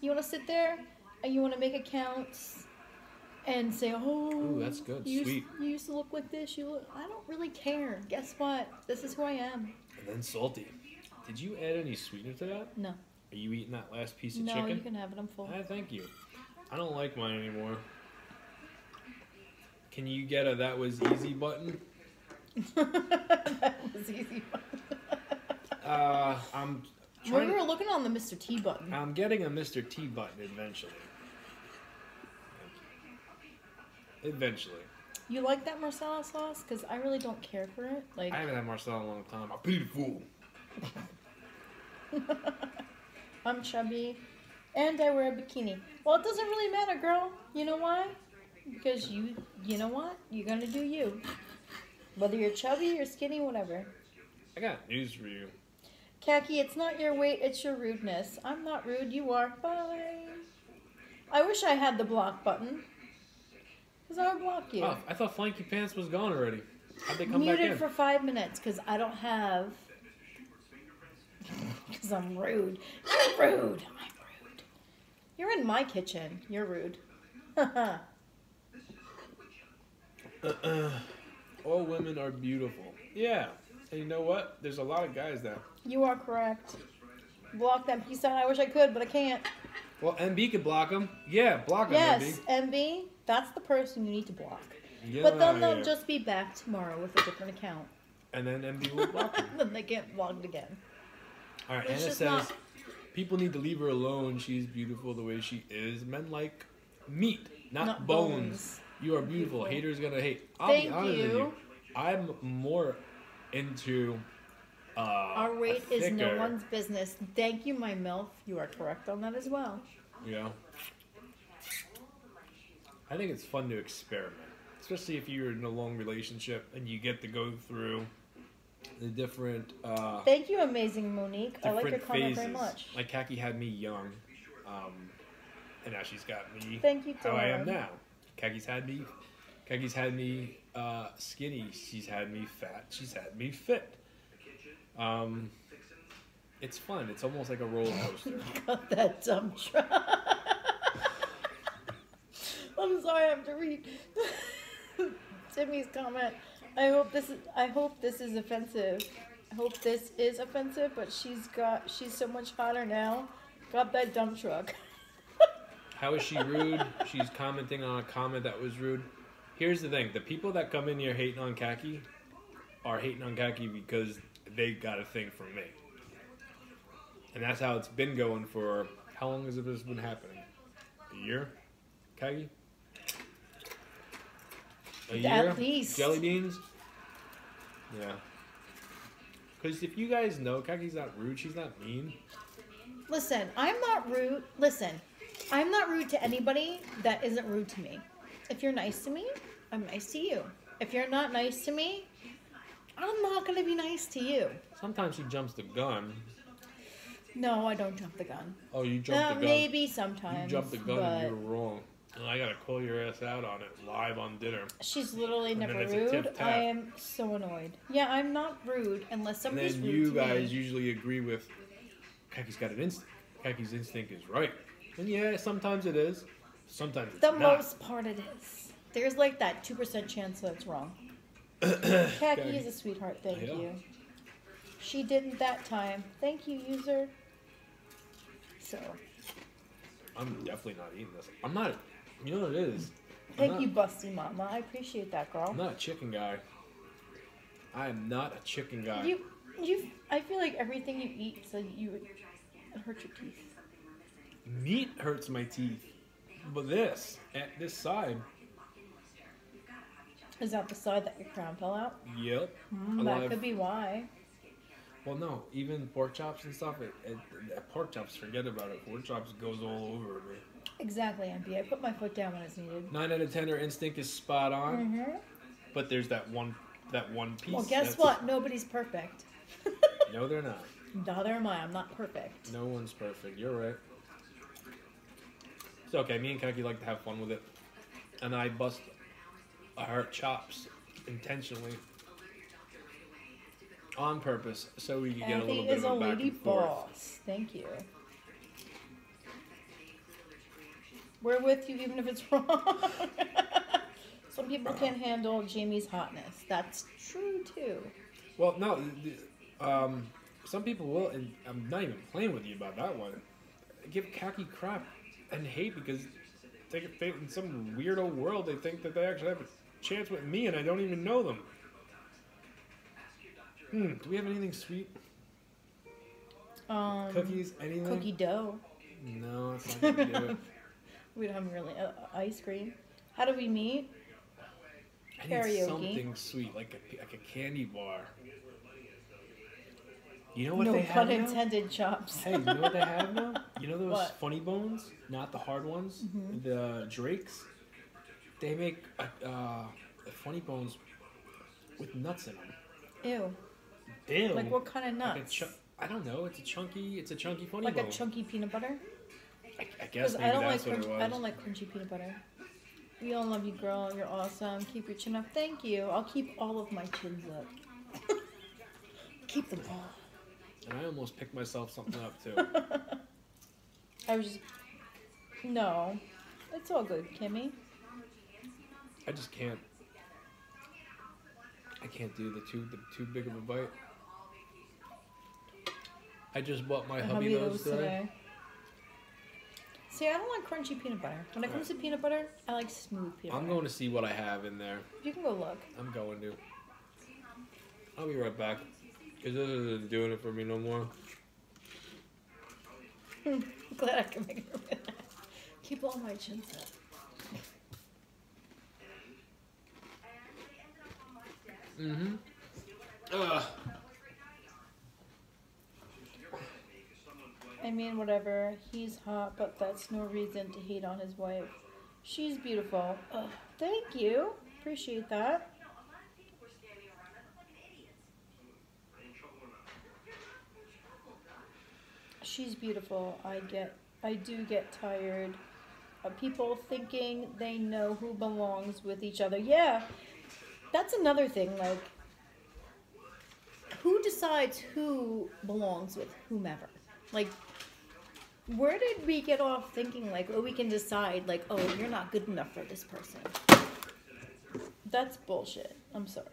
You wanna sit there and you wanna make accounts and say, Oh
Ooh, that's good.
You used,
Sweet.
you used to look like this, you look I don't really care. Guess what? This is who I am.
And then salty. Did you add any sweetener to that?
No.
Are you eating that last piece of
No,
chicken?
you can have it, I'm full.
Ah, thank you. I don't like mine anymore. Can you get a that was easy button? [laughs]
that was easy.
Uh, I'm
We were looking on the Mr. T button.
I'm getting a Mr. T button eventually. Eventually.
You like that marsala sauce? Because I really don't care for it. Like,
I haven't had Marcel in a long time. I'm beautiful. [laughs]
I'm chubby, and I wear a bikini. Well, it doesn't really matter, girl. You know why? Because you, you know what? You're gonna do you. Whether you're chubby or skinny, whatever.
I got news for you.
Kaki, it's not your weight, it's your rudeness. I'm not rude, you are. Bye. I wish I had the block button. Because I would block you.
Oh, I thought Flanky Pants was gone already. How'd they come
Muted
back in?
for five minutes because I don't have. [laughs] Because I'm rude. You're rude. I'm rude. You're in my kitchen. You're rude. [laughs] Uh, uh.
All women are beautiful. Yeah. And you know what? There's a lot of guys that.
you are correct. Block them. Peace out. I wish I could, but I can't.
Well, MB could block them. Yeah, block them,
Yes, MB, that's the person you need to block.
Get
But then they'll
here.
just be back tomorrow with a different account.
And then MB will [laughs] block them.
then they get blocked again.
All right,
It's
Anna says
not-
people need to leave her alone. She's beautiful the way she is. Men like meat, not,
Not
bones.
bones.
You are beautiful. Haters gonna hate. I'll
Thank
be honest with
you.
you. I'm more into. Uh,
Our weight is no one's business. Thank you, my MILF. You are correct on that as well.
Yeah. I think it's fun to experiment, especially if you're in a long relationship and you get to go through the different. Uh,
Thank you, amazing Monique. I like your comment
phases.
very much.
Like Kaki had me young, um, and now she's got me
Thank you,
how I am now. Kaki's had me, Kaki's had me uh, skinny. She's had me fat. She's had me fit. Um, it's fun. It's almost like a roller coaster. [laughs]
Got that dump truck. [laughs] I'm sorry, I have to read [laughs] Timmy's comment. I hope this is. I hope this is offensive. I hope this is offensive, but she's got. She's so much hotter now. Got that dump truck.
How is she rude? She's commenting on a comment that was rude. Here's the thing: the people that come in here hating on Kaki are hating on Kaki because they got a thing from me, and that's how it's been going for how long has it this been happening? A year, Kaki? A
At least.
Jelly beans? Yeah. Because if you guys know, Kaki's not rude. She's not mean.
Listen, I'm not rude. Listen, I'm not rude to anybody that isn't rude to me. If you're nice to me, I'm nice to you. If you're not nice to me, I'm not gonna be nice to you.
Sometimes she jumps the gun.
No, I don't jump the gun.
Oh, you jump
Uh,
the gun.
maybe sometimes.
You jumped the gun
but
and you're wrong. And I gotta call your ass out on it live on dinner.
she's literally
And
never
then it's a
rude. I am so annoyed. Yeah, I'm not rude unless somebody's And
then
rude
you guys
me.
usually agree with Kaki's got an instinct. Kaki's instinct is right. And yeah, sometimes it is. Sometimes it's
The
not.
most part it is. There's like that two percent chance that it's wrong. [coughs] Kaki is a sweetheart. Thank
Yeah.
you. She didn't that time. Thank you, user. So,
I'm definitely not eating this. I'm not. You know what it is?
Thank
not-
you, Busty Mama. I appreciate that, girl.
I'm not a chicken guy. I am not a chicken guy.
You, you. I feel like everything you eat, so you hurt your teeth.
Meat hurts my teeth. But this, at this side,
Is that the side that your crown fell out?
yep.
Mm,
A
that could be why.
Well, no, even pork chops and stuff. It, it, it- pork chops, forget about it. Pork chops goes all over me.
Exactly, MB. I put my foot down when it's needed.
Nine out of ten, her instinct is spot on.
hmm
But there's that one, that one piece.
Well, guess what? Nobody's perfect.
No, they're not. [laughs]
Neither am I. I'm not perfect.
No one's perfect. You're right. It's okay. Me and Kaki like to have fun with it, and I bust her chops intentionally on purpose so we can get a little bit of
a
back
lady
and forth.
boss. Thank you. We're with you even if it's [laughs] wrong. Some people can't handle Jamie's hotness. That's true too.
Well, no, um, some people will, and I'm not even playing with you about that one. Give Kaki crap and hate because they, they in some weirdo world they think that they actually have a chance with me, and I don't even know them. Hmm. Do we have anything sweet?
Um,
Cookies? Anything?
Cookie dough.
No, it's not gonna do it.
We don't have really uh, ice cream. How do we meet?
I need
Karaoke.
something sweet, like a like a candy bar. You know what
no
they have
pun
now?
intended. Chops.
Hey, you know what they have now? [laughs] You know those
What?
funny bones, not the hard ones,
Mhm.
the Drakes. They make uh, uh, funny bones with nuts in them.
Ew.
Ew.
Like what kind of
Like a
nuts?
I don't know. It's a chunky. It's a chunky funny
Like
bone.
a chunky peanut butter?
I, I guess
I don't like
that's what
crunch,
it was.
I don't like crunchy peanut butter. We all love you, girl. You're awesome. Keep your chin up. Thank you. I'll keep all of my chins up. [laughs] keep them all.
And I almost picked myself something up too. [laughs]
I was just no. It's all good, Kimmy.
I just can't. I can't do the too the too big of a bite. I just bought my hubby
hubby
those
those
today.
See, I don't like crunchy peanut butter. When it comes to peanut butter, I like smooth peanut
I'm
butter.
going to see what I have in there.
You can go look.
I'm going to. I'll be right back. Cause this isn't doing it for me no more.
I'm [laughs] Glad I can make it. Keep all my chins up.
Mm-hmm. Ugh.
I mean, whatever. He's hot, but that's no reason to hate on his wife. She's beautiful. Ugh, thank you. Appreciate that. She's beautiful. I get, I do get tired of people thinking they know who belongs with each other. Yeah, that's another thing. Like, who decides who belongs with whomever? Like, where did we get off thinking like, oh, we can decide like, oh, you're not good enough for this person? That's bullshit. I'm sorry.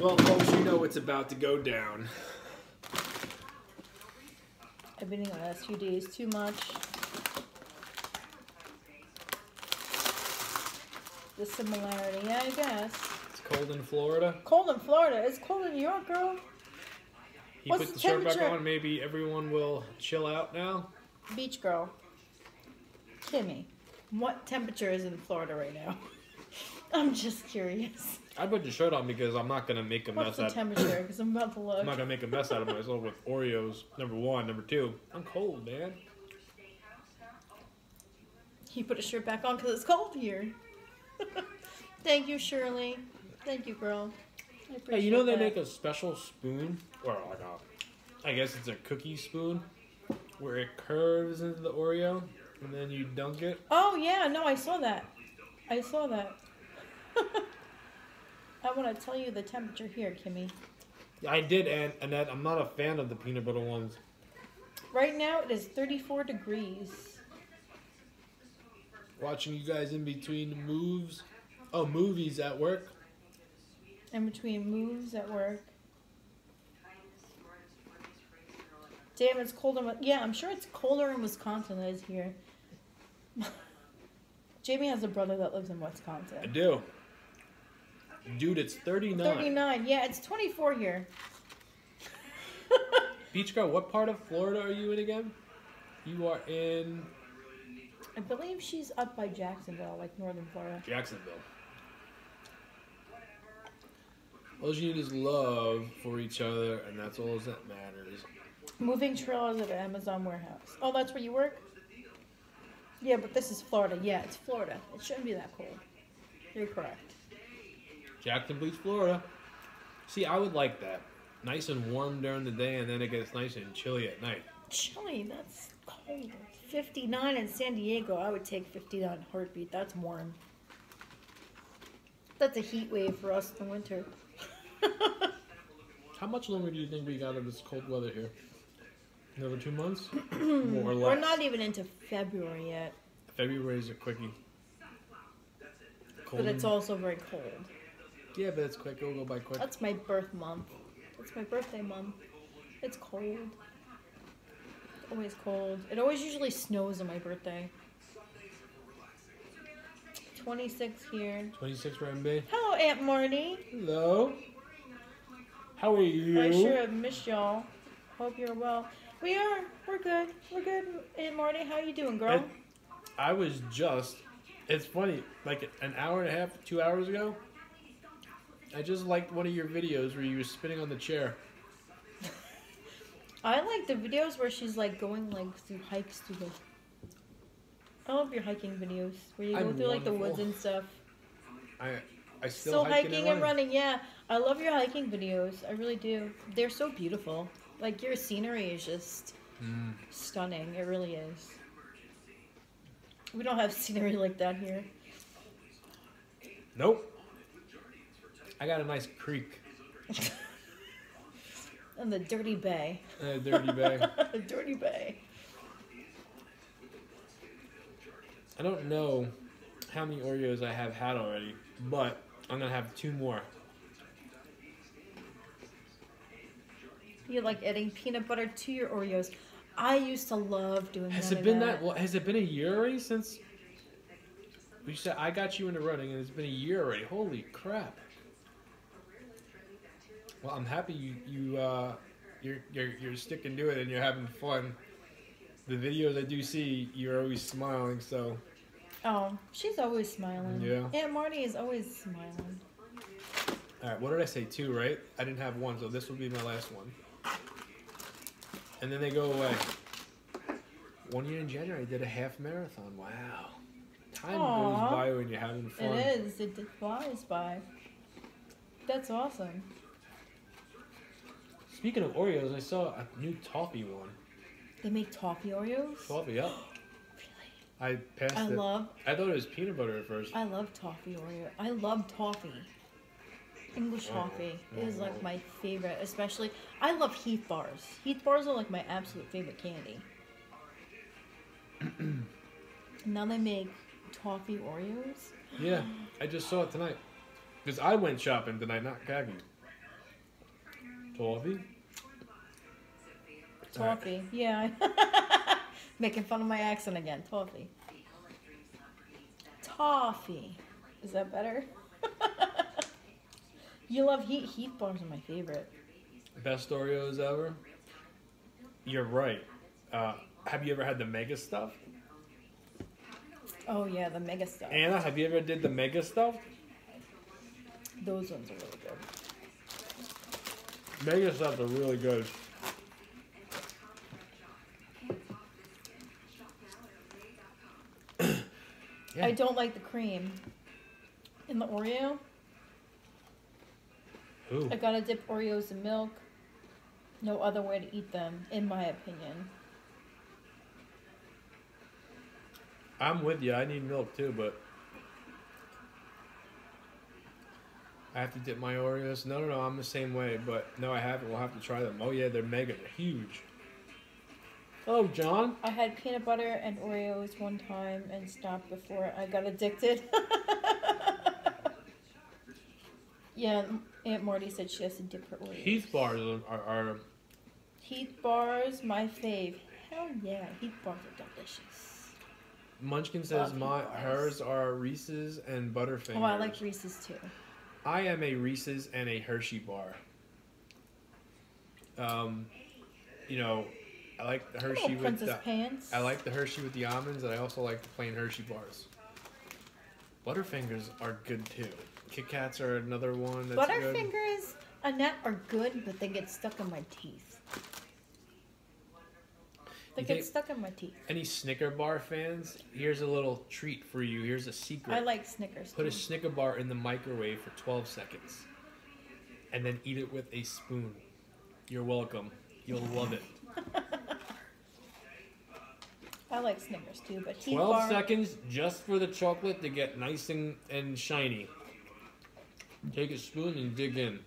Well, folks, you know it's about to go down.
I've been eating the last few days too much. The similarity, yeah, I guess.
It's cold in Florida.
Cold in Florida. It's cold in New York, girl.
He
What's
put the
the
shirt back on. Maybe everyone will chill out now.
Beach girl. Kimmy, what temperature is in Florida right now? [laughs] I'm just curious.
I put the shirt on because I'm not gonna make a
What's
mess
the
out.
temperature? Because I'm about to look.
I'm not gonna make a mess out of myself with Oreos. Number one, number two. I'm cold, man.
He put his shirt back on because it's cold here. [laughs] Thank you, Shirley. Thank you, girl. I
Hey, you know they
that.
make a special spoon, or like a, I guess it's a cookie spoon, where it curves into the Oreo, and then you dunk it.
Oh yeah, no, I saw that. I saw that. I want to tell you the temperature here, Kimmy.
I did, and Annette. I'm not a fan of the peanut butter ones.
Right now it is 34 degrees.
Watching you guys in between moves, oh movies at work.
In between moves at work. Damn, it's cold in. Yeah, I'm sure it's colder in Wisconsin than it is here. [laughs] Jamie has a brother that lives in Wisconsin.
I do. Dude, it's 39.
39. Yeah, it's 24 here. [laughs]
Beach girl, what part of Florida are you in again? You are in
I believe she's up by Jacksonville, like northern Florida.
Jacksonville. All you need is love for each other, and that's all that matters.
Moving trailers at Amazon warehouse. Oh, that's where you work? Yeah, but this is Florida. Yeah, it's Florida. It shouldn't be that cold. You're correct.
Jackson Beach, Florida. See, I would like that. nice and warm during the day, and then it gets nice and chilly at night.
Chilly, that's cold. 59 in San Diego. I would take 59 heartbeat. That's warm. That's a heat wave for us in the winter. [laughs]
How much longer do you think we got of this cold weather here? Another two months, [clears throat] more or less.
We're not even into February yet,
February is a quickie.
but it's
Cold-
also very cold.
Yeah, but it's quick. It'll go by quick.
That's my birth month. It's my birthday month. It's cold. Always cold. It always usually snows on my birthday. 26 here.
26 right, babe.
Hello, Aunt Marty.
Hello. How are you?
I sure have missed y'all. Hope you're well. We are. We're good. We're good. Aunt Marty, how you doing, girl?
It- I was just. It's funny. Like an hour and a half, two hours ago. I just liked one of your videos where you were spinning on the chair.
I like the videos where she's like going like through hikes through the. I love your hiking videos where you go
I'm
through like the woods and stuff.
I I still,
Still
hiking
hiking and running, yeah. I love your hiking videos. I really do. They're so beautiful. Like your scenery is just
Mm.
stunning. It really is. We don't have [laughs] scenery like that here.
Nope. I got a nice creek [laughs]
And the dirty bay.
a dirty bay. [laughs]
the dirty bay.
I don't know how many Oreos I have had already, but I'm gonna have two more.
You like adding peanut butter to your Oreos. I used to love doing
Has
none
it been that? Well, has it been a year already since? We said I got you into running, and it's been a year already. Holy crap! Well, I'm happy you you uh, you're you're you're sticking to it and you're having fun. The videos I do see, you're always smiling. So
Oh, she's always smiling.
Yeah.
Aunt Marty is always smiling.
all right, what did I say? Two, right? I didn't have one, so this will be my last one. And then they go away. One year in January, I did a half marathon. Wow, time
Aw.
goes by when you're having fun.
It is. It flies by. That's awesome.
Speaking of Oreos, I saw a new toffee one.
They make toffee Oreos.
Toffee, yeah. [gasps] Really? I passed
I
it.
love.
I thought it was peanut butter at first.
I love toffee Oreo. I love toffee. English
Oh,
toffee oh, is
oh.
like my favorite, especially. I love Heath bars. Heath bars are like my absolute favorite candy. [clears throat] now they make toffee Oreos.
Yeah, [gasps] I just saw it tonight. Because I went shopping tonight, not Kaki. Toffee?
Toffee, yeah. [laughs] Making fun of my accent again. Toffee. Toffee. Is that better? [laughs] you love Heath. Heath bars are my favorite.
Best Oreos ever? You're right. Uh, have you ever had the mega stuff?
Oh yeah, the mega stuff.
Anna, have you ever did the mega stuff?
Those ones are really good.
Mega stuff are really good. Yeah.
I don't like the cream in the Oreo.
Ooh.
I gotta dip Oreos in milk. No other way to eat them, in my opinion.
I'm with you. I need milk too, but I have to dip my Oreos. No, no, no. I'm the same way, but no, I haven't. We'll have to try them. Oh yeah, they're mega. They're huge. Oh, John.
I had peanut butter and Oreos one time and stopped before I got addicted. [laughs] yeah, Aunt Marty said she has to dip her Oreos.
Heath bars are, are, are
Heath bars, my fave. Hell yeah, Heath bars are delicious.
Munchkin says my hers are Reese's and Butterfingers.
Oh, I like Reese's too.
I am a Reese's and a Hershey bar. Um, you know, I like the Hershey with the,
pants.
I like the Hershey with the almonds, and I also like the plain Hershey bars. Butterfingers are good too. Kit Kats are another one that's good.
Butterfingers, Annette, are good, but they get stuck in my teeth. They
You
get stuck in my teeth.
Any Snicker bar fans? Here's a little treat for you. Here's a secret.
I like Snickers.
Put a. Snicker bar in the microwave for 12 seconds, and then eat it with a spoon. You're welcome. You'll love it.
I like Snickers too, but Heat
12
Bar.
seconds just for the chocolate to get nice and, and shiny. Take a spoon and dig in.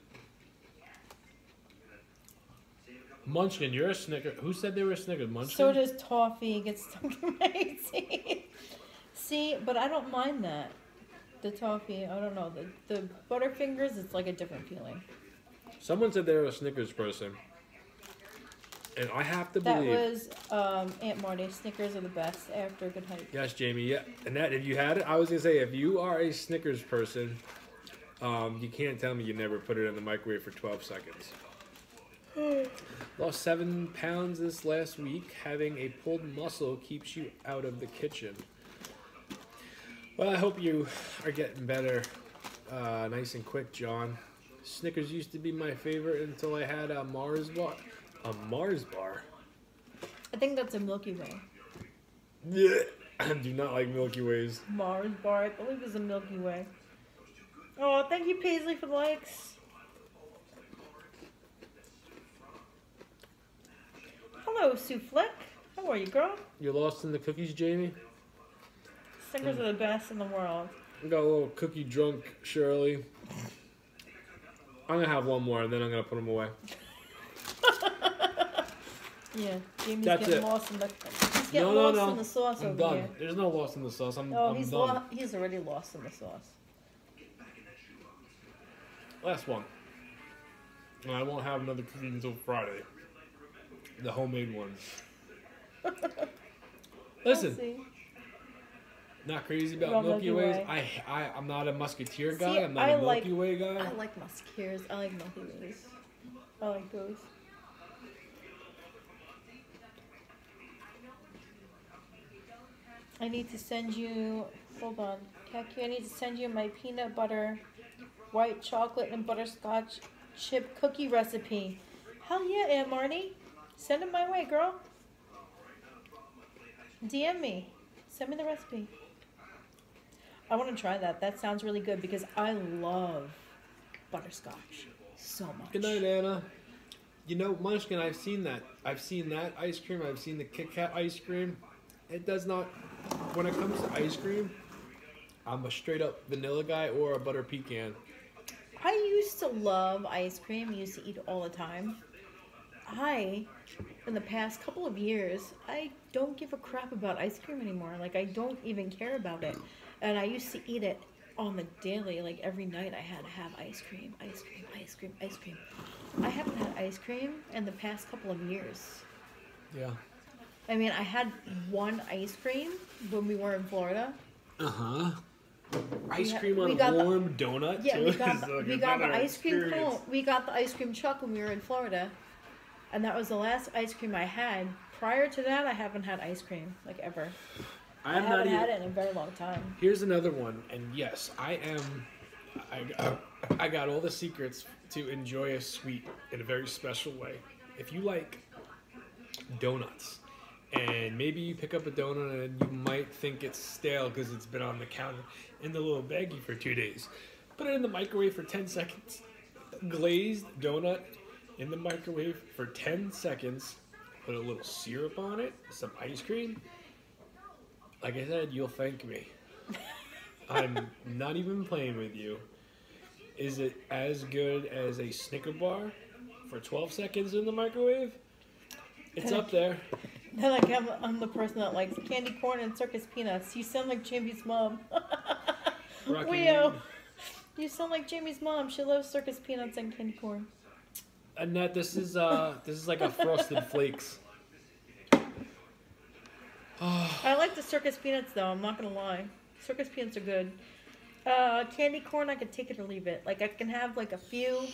Munchkin, you're a Snicker. Who said they were a Snickers? Munchkin?
So does toffee get stuck in my teeth. See, but I don't mind that. The toffee, I don't know. The the Butterfingers, it's like a different feeling.
Someone said they were a Snickers person. And I have to
That
believe.
was um, Aunt Marty. Snickers are the best after a good hike.
Yes, Jamie. Yeah, and that if you had it, I was gonna say if you are a Snickers person, um, you can't tell me you never put it in the microwave for 12 seconds. [gasps] Lost seven pounds this last week. Having a pulled muscle keeps you out of the kitchen. Well, I hope you are getting better, uh, nice and quick, John. Snickers used to be my favorite until I had a Mars bar. A Mars bar.
I think that's a Milky Way.
Yeah, [laughs] I do not like Milky Ways.
Mars bar, I believe is a Milky Way. Oh, thank you, Paisley, for the likes. Hello, Soufflick. How are you, girl?
You're lost in the cookies, Jamie.
Snickers are the best in the world.
I got a little cookie drunk, Shirley. I'm gonna have one more, and then I'm gonna put them away. [laughs]
Yeah, Jamie's
That's
getting
it.
lost in the he's getting
No, no,
lost
no.
in the sauce
I'm
over
done.
here.
There's no loss in the sauce. I'm,
Oh,
I'm
he's
done.
lo- he's already lost in the sauce.
Last one. And I won't have another cookie until Friday. The homemade ones. [laughs] Listen,
We'll see.
not crazy about
About
Milky,
Milky
Ways.
Way.
I, I, I'm not a Musketeer
See,
guy. I'm not
I
a Milky
like-
Way guy.
I like musketeers. I like Milky Ways. I like those. I need to send you. Hold on, Kaki. I need to send you my peanut butter, white chocolate, and butterscotch chip cookie recipe. Hell yeah, Aunt Marnie. Send it my way, girl. DM me. Send me the recipe. I want to try that. That sounds really good because I love butterscotch so much.
Good night, Anna. You know, Munchkin, I've seen that. I've seen that ice cream. I've seen the Kit Kat ice cream. It does not. When it comes to ice cream, I'm a straight up vanilla guy or a butter pecan.
I used to love ice cream. Used to eat it all the time. I, in the past couple of years, I don't give a crap about ice cream anymore. Like I don't even care about it. And I used to eat it on the daily. Like every night, I had to have ice cream, ice cream, ice cream, ice cream. I haven't had ice cream in the past couple of years.
Yeah.
I mean, I had one ice cream when we were in Florida.
Uh huh. Ice cream on a
got the-
warm donut.
Yeah,
too,
we got the,
like
we got the ice cream cone. We got the ice cream truck when we were in Florida, and that was the last ice cream I had. Prior to that, I haven't had ice cream like ever. I,
not
haven't
even.
had it in a very long time.
Here's another one, and yes, I am. I, I got all the secrets to enjoy a sweet in a very special way. If you like donuts, and maybe you pick up a donut and you might think it's stale because it's been on the counter in the little baggie for two days, put it in the microwave for 10 seconds. Glazed donut in the microwave for 10 seconds. Put a little syrup on it, some ice cream. Like I said, you'll thank me. [laughs] I'm not even playing with you. Is it as good as a Snicker bar for 12 seconds in the microwave? It's up there. [laughs]
Then I'm, I'm the person that likes candy corn and circus peanuts. You sound like Jamie's mom. [laughs] Leo, you sound like Jamie's mom. She loves circus peanuts and candy corn.
Annette, this is uh, this is like a frosted [laughs] flakes.
I like the circus peanuts though. I'm not gonna lie. Circus peanuts are good. Uh, candy corn, I could take it or leave it. Like I can have like a few,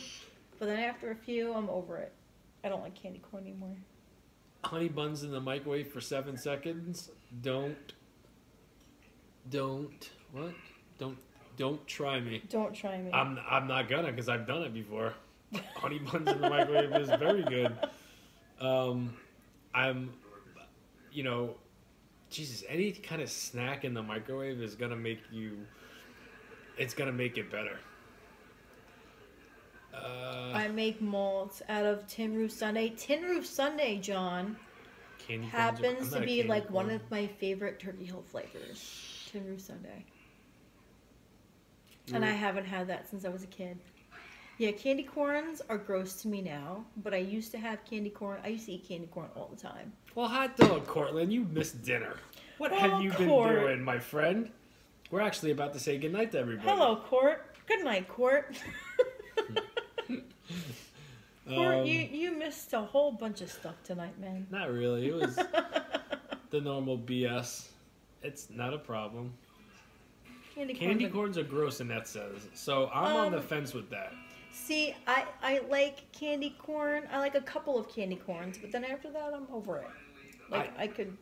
but then after a few, I'm over it. I don't like candy corn anymore.
Honey buns in the microwave for seven seconds. Don't. Don't. What? Don't. Don't try me.
Don't try me.
I'm I'm not gonna because I've done it before. Honey buns in the microwave is very good. Um, I'm, you know, Jesus, any kind of snack in the microwave is gonna make you. It's gonna make it better. Uh,
I make malts out of Tin Roof Sundae. Tin Roof Sundae, John,
candy corns are-
happens to be like one of my favorite Turkey Hill flavors. Tin Roof Sundae.
You
And I haven't had that since I was a kid. Yeah, candy corns are gross to me now, but I used to have candy corn. I used to eat candy corn all the time.
Well, hot dog, Cortland, you missed dinner. What have
Oh,
you been doing, my friend? We're actually about to say goodnight to everybody.
Hello, Court. Good night, Court. [laughs]
Um,
you, you missed a whole bunch of stuff tonight, man.
Not really. It was [laughs] the normal BS. It's not a problem.
Candy,
Candy
corn.
corns are gross, Annette says. So I'm on the
Um,
fence with that.
See, I, I like candy corn. I like a couple of candy corns, but then after that, I'm over it. Like I, could,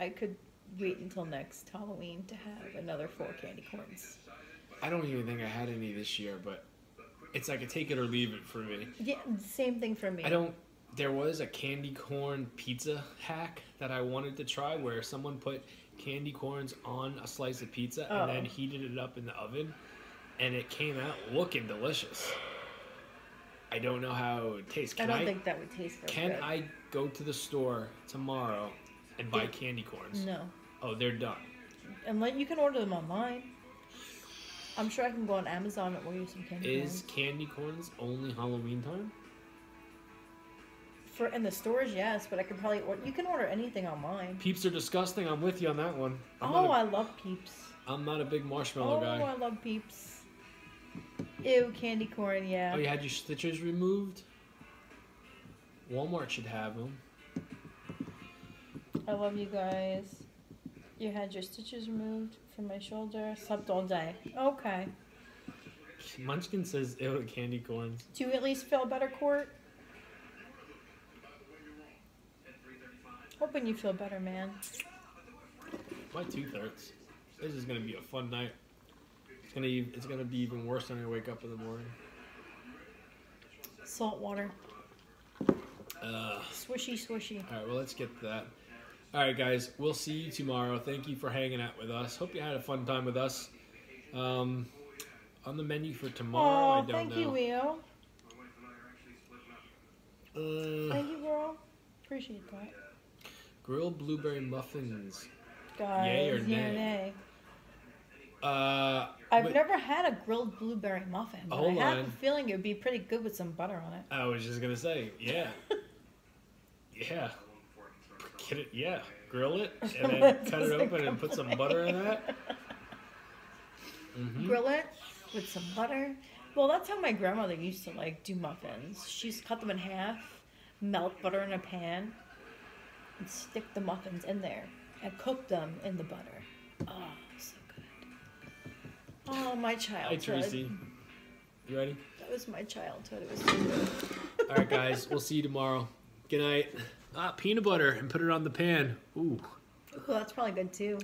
I could wait until next Halloween to have another four candy corns.
I don't even think I had any this year, but it's like a take it or leave it for me.
Yeah, same thing for me.
I don't. There was a candy corn pizza hack that I wanted to try where someone put candy corns on a slice of pizza
Oh.
and then heated it up in the oven, and it came out looking delicious. I don't know how it would taste.
I don't
I,
think that would taste very
can
good.
I go to the store tomorrow and buy
Yeah.
candy corns?
No,
Oh, they're done.
and let you can order them online. I'm sure I can go on Amazon and order some candy corns.
Is
corns.
candy corns only Halloween time?
For in the stores, yes, but I could probably order. You can order anything online.
Peeps are disgusting. I'm with you on that one. I'm,
oh,
not,
I love Peeps.
I'm not a big marshmallow
Oh,
guy.
Oh, I love Peeps. Ew, candy corn. Yeah.
Oh, you had your stitches removed? Walmart should have them.
I love you guys. You had your stitches removed from my shoulder. Slept all day. Okay.
Munchkin says ew candy corns.
Do you at least feel better, Court? Hoping you feel better, man.
My tooth hurts. This is gonna be a fun night. It's gonna e- it's gonna be even worse when I wake up in the morning.
Salt water.
Uh,
Swishy, swishy.
all right, well let's get that. All right, guys, we'll see you tomorrow. Thank you for hanging out with us. Hope you had a fun time with us. Um, on the menu for tomorrow, I
Oh,
don't
thank
know.
you, Will.
Uh,
Thank you, girl. Appreciate that.
grilled blueberry muffins.
Guys,
Yay or nay?
nay.
Uh,
I've
wait,
never had a grilled blueberry muffin, but
Hold
I have
on.
a feeling it would be pretty good with some butter on it.
I was just gonna say, yeah, [laughs] yeah. Get it, yeah. Grill it [laughs] and then
That
cut it
doesn't
open and put some butter in that. hmm
Grill it with some butter. Well, that's how my grandmother used to like do muffins. She used cut them in half, melt butter in a pan, and stick the muffins in there and cook them in the butter. Oh, so good. Oh, my
Hi,
childhood.
Tracy. You ready?
That was my childhood. It was so good.
All right, guys. We'll see you tomorrow. Good night. Ah, peanut butter and put it on the pan. Ooh.
Ooh, that's probably good too.